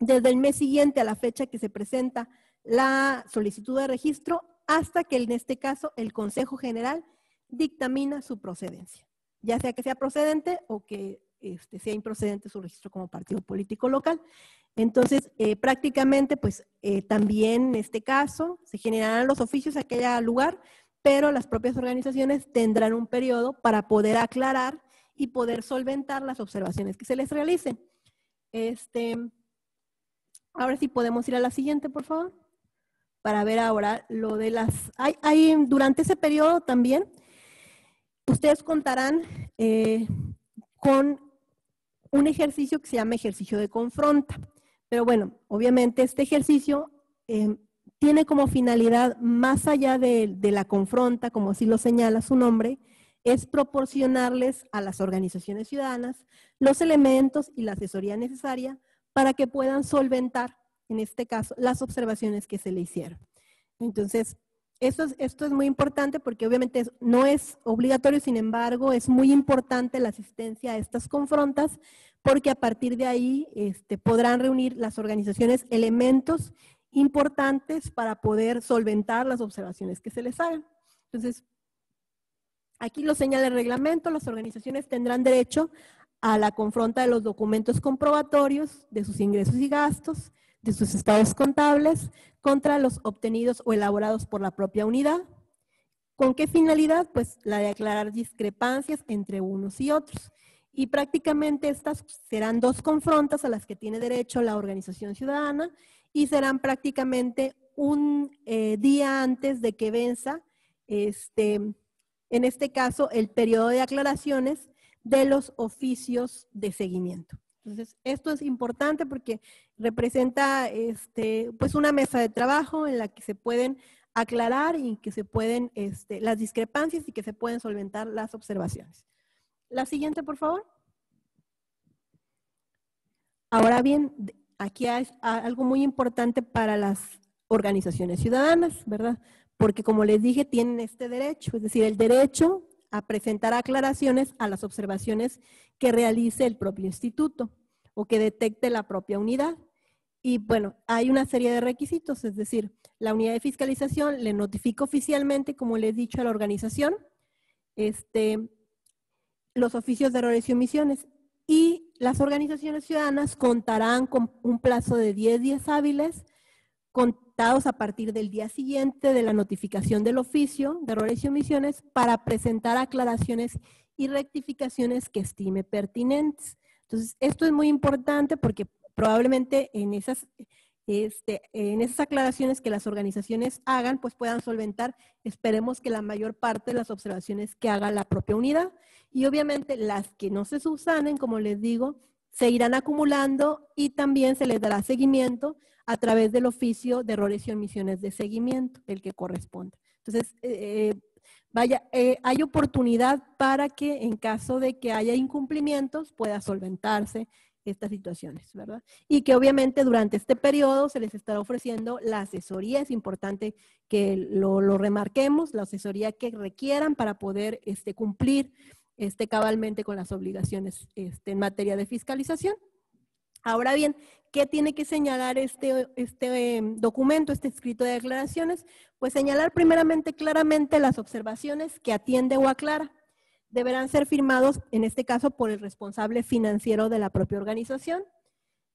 B: desde el mes siguiente a la fecha que se presenta la solicitud de registro hasta que en este caso el Consejo General dictamina su procedencia, ya sea que sea procedente o que este, sea improcedente su registro como partido político local. Entonces, eh, prácticamente, pues eh, también en este caso se generarán los oficios a que haya lugar, pero las propias organizaciones tendrán un periodo para poder aclarar y poder solventar las observaciones que se les realicen. Este, ahora sí podemos ir a la siguiente, por favor, para ver ahora lo de las... Hay, durante ese periodo también, ustedes contarán eh, con un ejercicio que se llama ejercicio de confronta. Pero bueno, obviamente este ejercicio eh, tiene como finalidad, más allá de, la confronta, como así lo señala su nombre, es proporcionarles a las organizaciones ciudadanas los elementos y la asesoría necesaria para que puedan solventar, en este caso, las observaciones que se le hicieron. Entonces, esto es, esto es muy importante porque obviamente no es obligatorio, sin embargo, es muy importante la asistencia a estas confrontas porque a partir de ahí este, podrán reunir las organizaciones elementos importantes para poder solventar las observaciones que se les hagan. Entonces, aquí lo señala el reglamento, las organizaciones tendrán derecho a la confronta de los documentos comprobatorios de sus ingresos y gastos, de sus estados contables, contra los obtenidos o elaborados por la propia unidad. ¿Con qué finalidad? Pues la de aclarar discrepancias entre unos y otros. Y prácticamente estas serán dos confrontas a las que tiene derecho la organización ciudadana y serán prácticamente un eh, día antes de que venza, este, en este caso, el periodo de aclaraciones de los oficios de seguimiento. Entonces, esto es importante porque representa este, pues una mesa de trabajo en la que se pueden aclarar y que se pueden, este, las discrepancias y que se pueden solventar las observaciones. La siguiente, por favor. Ahora bien, aquí hay algo muy importante para las organizaciones ciudadanas, ¿verdad? Porque como les dije, tienen este derecho, es decir, el derecho a presentar aclaraciones a las observaciones que realice el propio instituto o que detecte la propia unidad. Y bueno, hay una serie de requisitos, es decir, la unidad de fiscalización le notifica oficialmente, como les he dicho, a la organización, este, los oficios de errores y omisiones. Y las organizaciones ciudadanas contarán con un plazo de 10 días hábiles contados a partir del día siguiente de la notificación del oficio de errores y omisiones para presentar aclaraciones y rectificaciones que estime pertinentes. Entonces, esto es muy importante porque probablemente en esas, este, en esas aclaraciones que las organizaciones hagan, pues puedan solventar, esperemos que la mayor parte de las observaciones que haga la propia unidad. Y obviamente las que no se subsanen, como les digo, se irán acumulando y también se les dará seguimiento a través del oficio de errores y omisiones de seguimiento, el que corresponde. Entonces, eh, vaya, eh, hay oportunidad para que en caso de que haya incumplimientos pueda solventarse estas situaciones, ¿verdad? Y que obviamente durante este periodo se les estará ofreciendo la asesoría, es importante que lo, remarquemos, la asesoría que requieran para poder este, cumplir este, cabalmente con las obligaciones este, en materia de fiscalización. Ahora bien, ¿qué tiene que señalar este, este em, documento, este escrito de declaraciones? Pues señalar primeramente claramente las observaciones que atiende o aclara. Deberán ser firmados, en este caso, por el responsable financiero de la propia organización.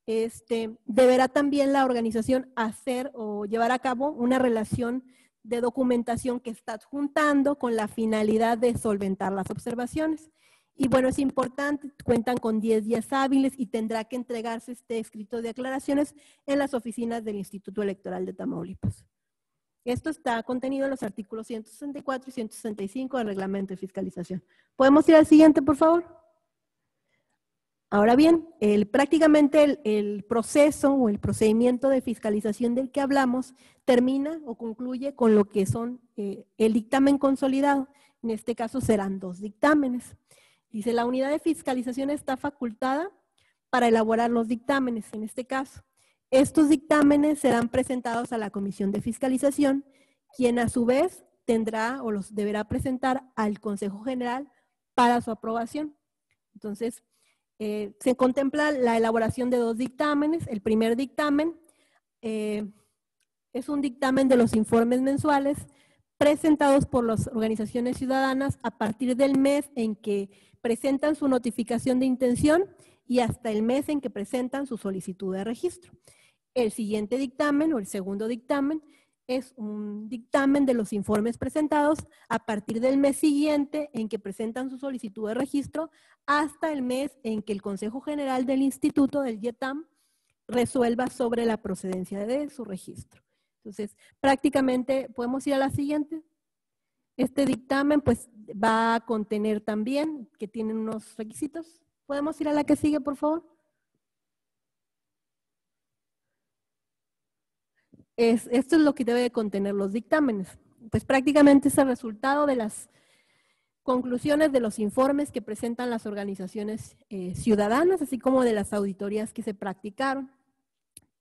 B: Este, deberá también la organización hacer o llevar a cabo una relación de documentación que está adjuntando con la finalidad de solventar las observaciones. Y bueno, es importante, cuentan con 10 días hábiles y tendrá que entregarse este escrito de aclaraciones en las oficinas del Instituto Electoral de Tamaulipas. Esto está contenido en los artículos 164 y 165 del reglamento de fiscalización. ¿Podemos ir al siguiente, por favor? Ahora bien, prácticamente el, proceso o el procedimiento de fiscalización del que hablamos termina o concluye con lo que son eh, el dictamen consolidado. En este caso serán dos dictámenes. Dice, la unidad de fiscalización está facultada para elaborar los dictámenes, en este caso. Estos dictámenes serán presentados a la Comisión de Fiscalización, quien a su vez tendrá o los deberá presentar al Consejo General para su aprobación. Entonces, eh, se contempla la elaboración de dos dictámenes. El primer dictamen eh, es un dictamen de los informes mensuales presentados por las organizaciones ciudadanas a partir del mes en que presentan su notificación de intención y hasta el mes en que presentan su solicitud de registro. El siguiente dictamen o el segundo dictamen es un dictamen de los informes presentados a partir del mes siguiente en que presentan su solicitud de registro hasta el mes en que el Consejo General del Instituto del YETAM resuelva sobre la procedencia de su registro. Entonces, prácticamente, ¿podemos ir a la siguiente? Este dictamen pues va a contener también que tienen unos requisitos. ¿Podemos ir a la que sigue, por favor? Es, esto es lo que debe contener los dictámenes. Pues prácticamente es el resultado de las conclusiones de los informes que presentan las organizaciones eh, ciudadanas, así como de las auditorías que se practicaron.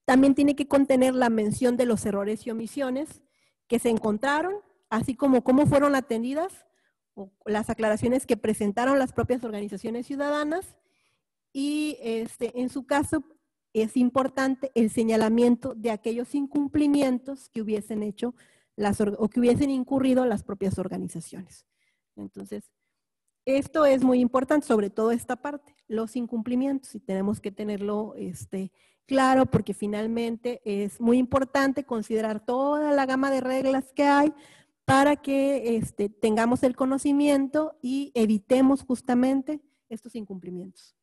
B: También tiene que contener la mención de los errores y omisiones que se encontraron así como cómo fueron atendidas o las aclaraciones que presentaron las propias organizaciones ciudadanas y este, en su caso es importante el señalamiento de aquellos incumplimientos que hubiesen hecho las, o que hubiesen incurrido las propias organizaciones. Entonces, esto es muy importante, sobre todo esta parte, los incumplimientos, y tenemos que tenerlo este, claro porque finalmente es muy importante considerar toda la gama de reglas que hay para que este, tengamos el conocimiento y evitemos justamente estos incumplimientos.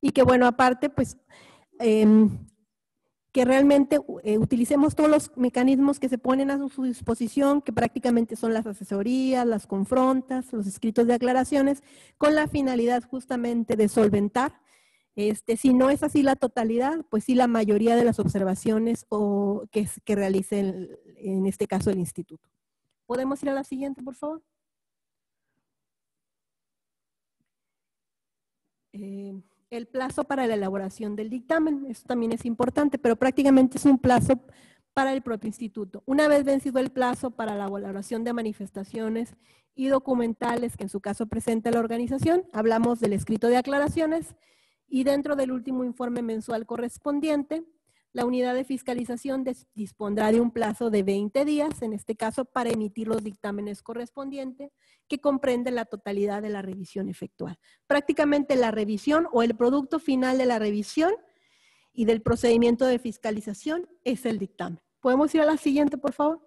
B: Y que bueno, aparte, pues, em, que realmente eh, utilicemos todos los mecanismos que se ponen a su disposición, que prácticamente son las asesorías, las confrontas, los escritos de aclaraciones, con la finalidad justamente de solventar. Este, si no es así la totalidad, pues sí la mayoría de las observaciones o que, realice en este caso el instituto. ¿Podemos ir a la siguiente, por favor? Eh, el plazo para la elaboración del dictamen, eso también es importante, pero prácticamente es un plazo para el propio instituto. Una vez vencido el plazo para la elaboración de manifestaciones y documentales que en su caso presenta la organización, hablamos del escrito de aclaraciones y dentro del último informe mensual correspondiente, la unidad de fiscalización dispondrá de un plazo de 20 días, en este caso, para emitir los dictámenes correspondientes que comprenden la totalidad de la revisión efectuada. Prácticamente la revisión o el producto final de la revisión y del procedimiento de fiscalización es el dictamen. ¿Podemos ir a la siguiente, por favor?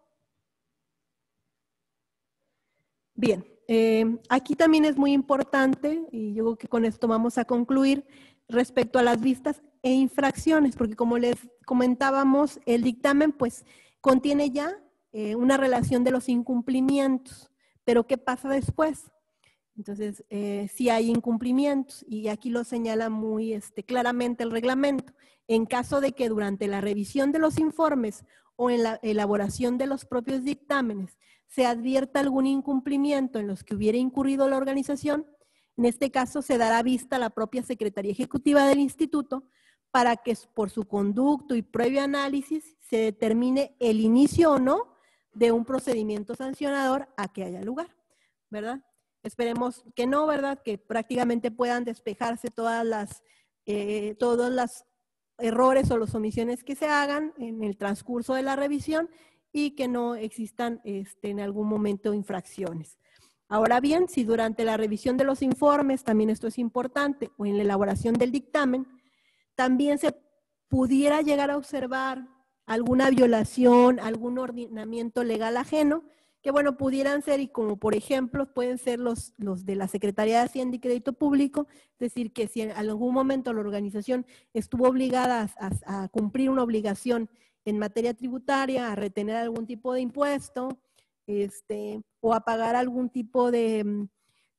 B: Bien, eh, aquí también es muy importante, y yo creo que con esto vamos a concluir, respecto a las vistas e infracciones, porque como les comentábamos, el dictamen pues contiene ya eh, una relación de los incumplimientos, pero ¿qué pasa después? Entonces, eh, si hay incumplimientos, y aquí lo señala muy este, claramente el reglamento, en caso de que durante la revisión de los informes o en la elaboración de los propios dictámenes se advierta algún incumplimiento en los que hubiera incurrido la organización, en este caso se dará vista a la propia Secretaría Ejecutiva del Instituto para que por su conducto y previo análisis se determine el inicio o no de un procedimiento sancionador a que haya lugar, ¿verdad? Esperemos que no, ¿verdad? Que prácticamente puedan despejarse todas las, eh, todos los errores o las omisiones que se hagan en el transcurso de la revisión y que no existan este, en algún momento infracciones. Ahora bien, si durante la revisión de los informes, también esto es importante, o en la elaboración del dictamen, también se pudiera llegar a observar alguna violación, algún ordenamiento legal ajeno, que bueno, pudieran ser, y como por ejemplo, pueden ser los, los de la Secretaría de Hacienda y Crédito Público, es decir, que si en algún momento la organización estuvo obligada a, cumplir una obligación en materia tributaria, a retener algún tipo de impuesto, este, o a pagar algún tipo mm,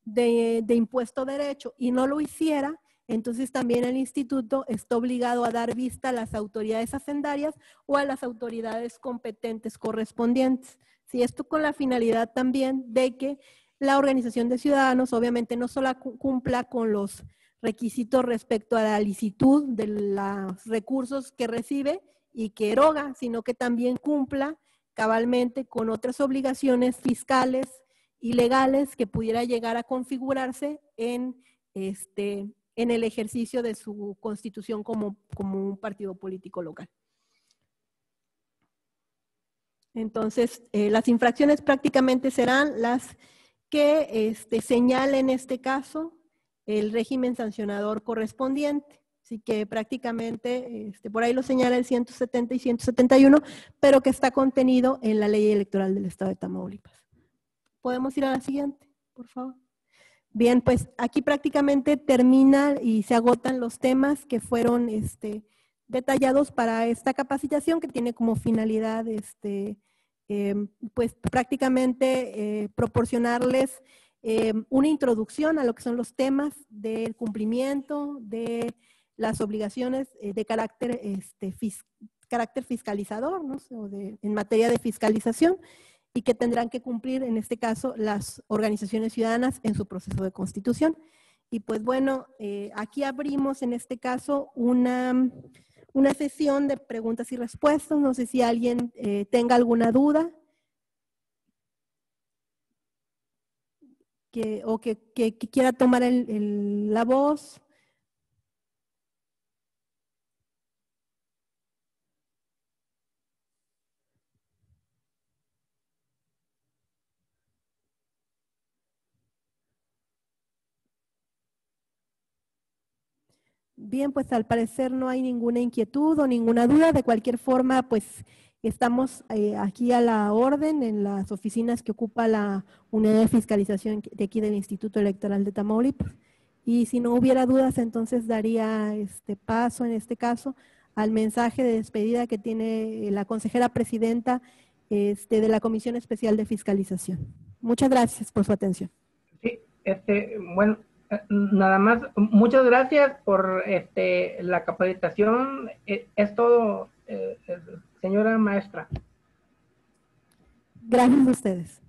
B: de, de, impuesto derecho y no lo hiciera, entonces también el instituto está obligado a dar vista a las autoridades hacendarias o a las autoridades competentes correspondientes. Si esto con la finalidad también de que la organización de ciudadanos obviamente no solo cumpla con los requisitos respecto a la licitud de los recursos que recibe y que eroga, sino que también cumpla cabalmente con otras obligaciones fiscales y legales que pudiera llegar a configurarse en, este, en el ejercicio de su constitución como, como un partido político local. Entonces, eh, las infracciones prácticamente serán las que este, señalen en este caso el régimen sancionador correspondiente. Así que prácticamente, este, por ahí lo señala el 170 y 171, pero que está contenido en la ley electoral del Estado de Tamaulipas. ¿Podemos ir a la siguiente, por favor? Bien, pues aquí prácticamente termina y se agotan los temas que fueron este, detallados para esta capacitación que tiene como finalidad este, em, pues prácticamente eh, proporcionarles em, una introducción a lo que son los temas del cumplimiento, de las obligaciones eh, de carácter, este, carácter fiscalizador, ¿no? en materia de fiscalización, y que tendrán que cumplir, en este caso, las organizaciones ciudadanas en su proceso de constitución. Y pues bueno, eh, aquí abrimos en este caso una, una sesión de preguntas y respuestas. No sé si alguien eh, tenga alguna duda. Que, o que, quiera tomar la voz. Bien, pues al parecer no hay ninguna inquietud o ninguna duda. De cualquier forma, pues estamos eh, aquí a la orden en las oficinas que ocupa la unidad de fiscalización de aquí del Instituto Electoral de Tamaulipas. Y si no hubiera dudas, entonces daría este paso en este caso al mensaje de despedida que tiene la consejera presidenta este, de la Comisión Especial de Fiscalización. Muchas gracias por su atención.
D: Sí, este, bueno, Nada más, muchas gracias por este, la capacitación. E, es todo, eh, eh, señora maestra.
B: Gracias a ustedes.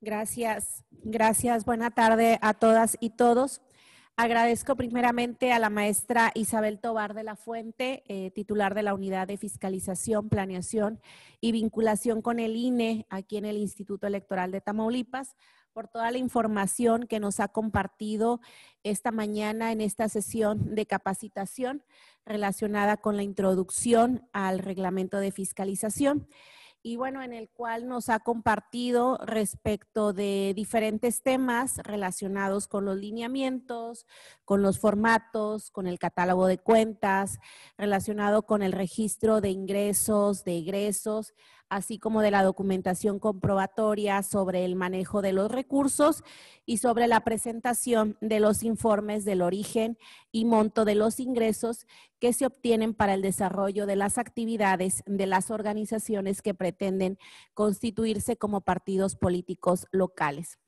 E: Gracias, gracias. Buena tarde a todas y todos. Agradezco primeramente a la maestra Isabel Tobar de la Fuente, eh, titular de la Unidad de Fiscalización, Planeación y Vinculación con el INE aquí en el Instituto Electoral de Tamaulipas, por toda la información que nos ha compartido esta mañana en esta sesión de capacitación relacionada con la introducción al reglamento de fiscalización y bueno, en el cual nos ha compartido respecto de diferentes temas relacionados con los lineamientos, con los formatos, con el catálogo de cuentas, relacionado con el registro de ingresos, de egresos, así como de la documentación comprobatoria sobre el manejo de los recursos y sobre la presentación de los informes del origen y monto de los ingresos que se obtienen para el desarrollo de las actividades de las organizaciones que pretenden constituirse como partidos políticos locales.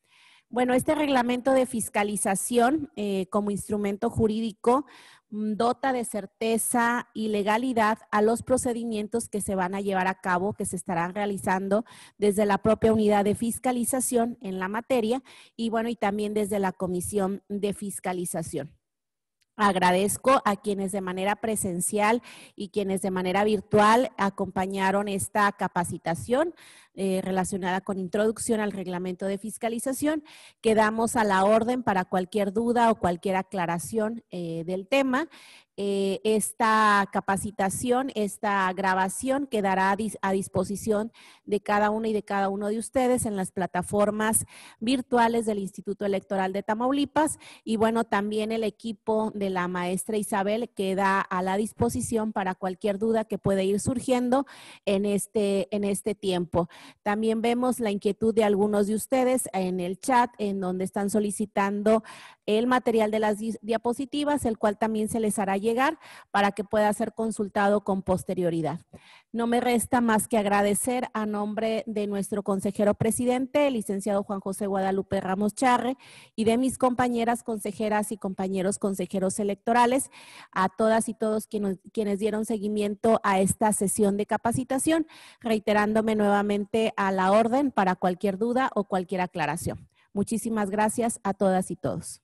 E: Bueno, este reglamento de fiscalización eh, como instrumento jurídico dota de certeza y legalidad a los procedimientos que se van a llevar a cabo, que se estarán realizando desde la propia unidad de fiscalización en la materia y bueno, y también desde la comisión de fiscalización. Agradezco a quienes de manera presencial y quienes de manera virtual acompañaron esta capacitación eh, relacionada con introducción al reglamento de fiscalización. Quedamos a la orden para cualquier duda o cualquier aclaración eh, del tema. Eh, esta capacitación, esta grabación quedará a, disposición de cada uno y de cada uno de ustedes en las plataformas virtuales del Instituto Electoral de Tamaulipas y bueno, también el equipo de la maestra Isabel queda a la disposición para cualquier duda que pueda ir surgiendo en este, en este tiempo. También vemos la inquietud de algunos de ustedes en el chat en donde están solicitando el material de las diapositivas, el cual también se les hará llegar para que pueda ser consultado con posterioridad. No me resta más que agradecer a nombre de nuestro consejero presidente, el licenciado Juan José Guadalupe Ramos Charre, y de mis compañeras consejeras y compañeros consejeros electorales, a todas y todos quienes, dieron seguimiento a esta sesión de capacitación, reiterándome nuevamente a la orden para cualquier duda o cualquier aclaración. Muchísimas gracias a todas y todos.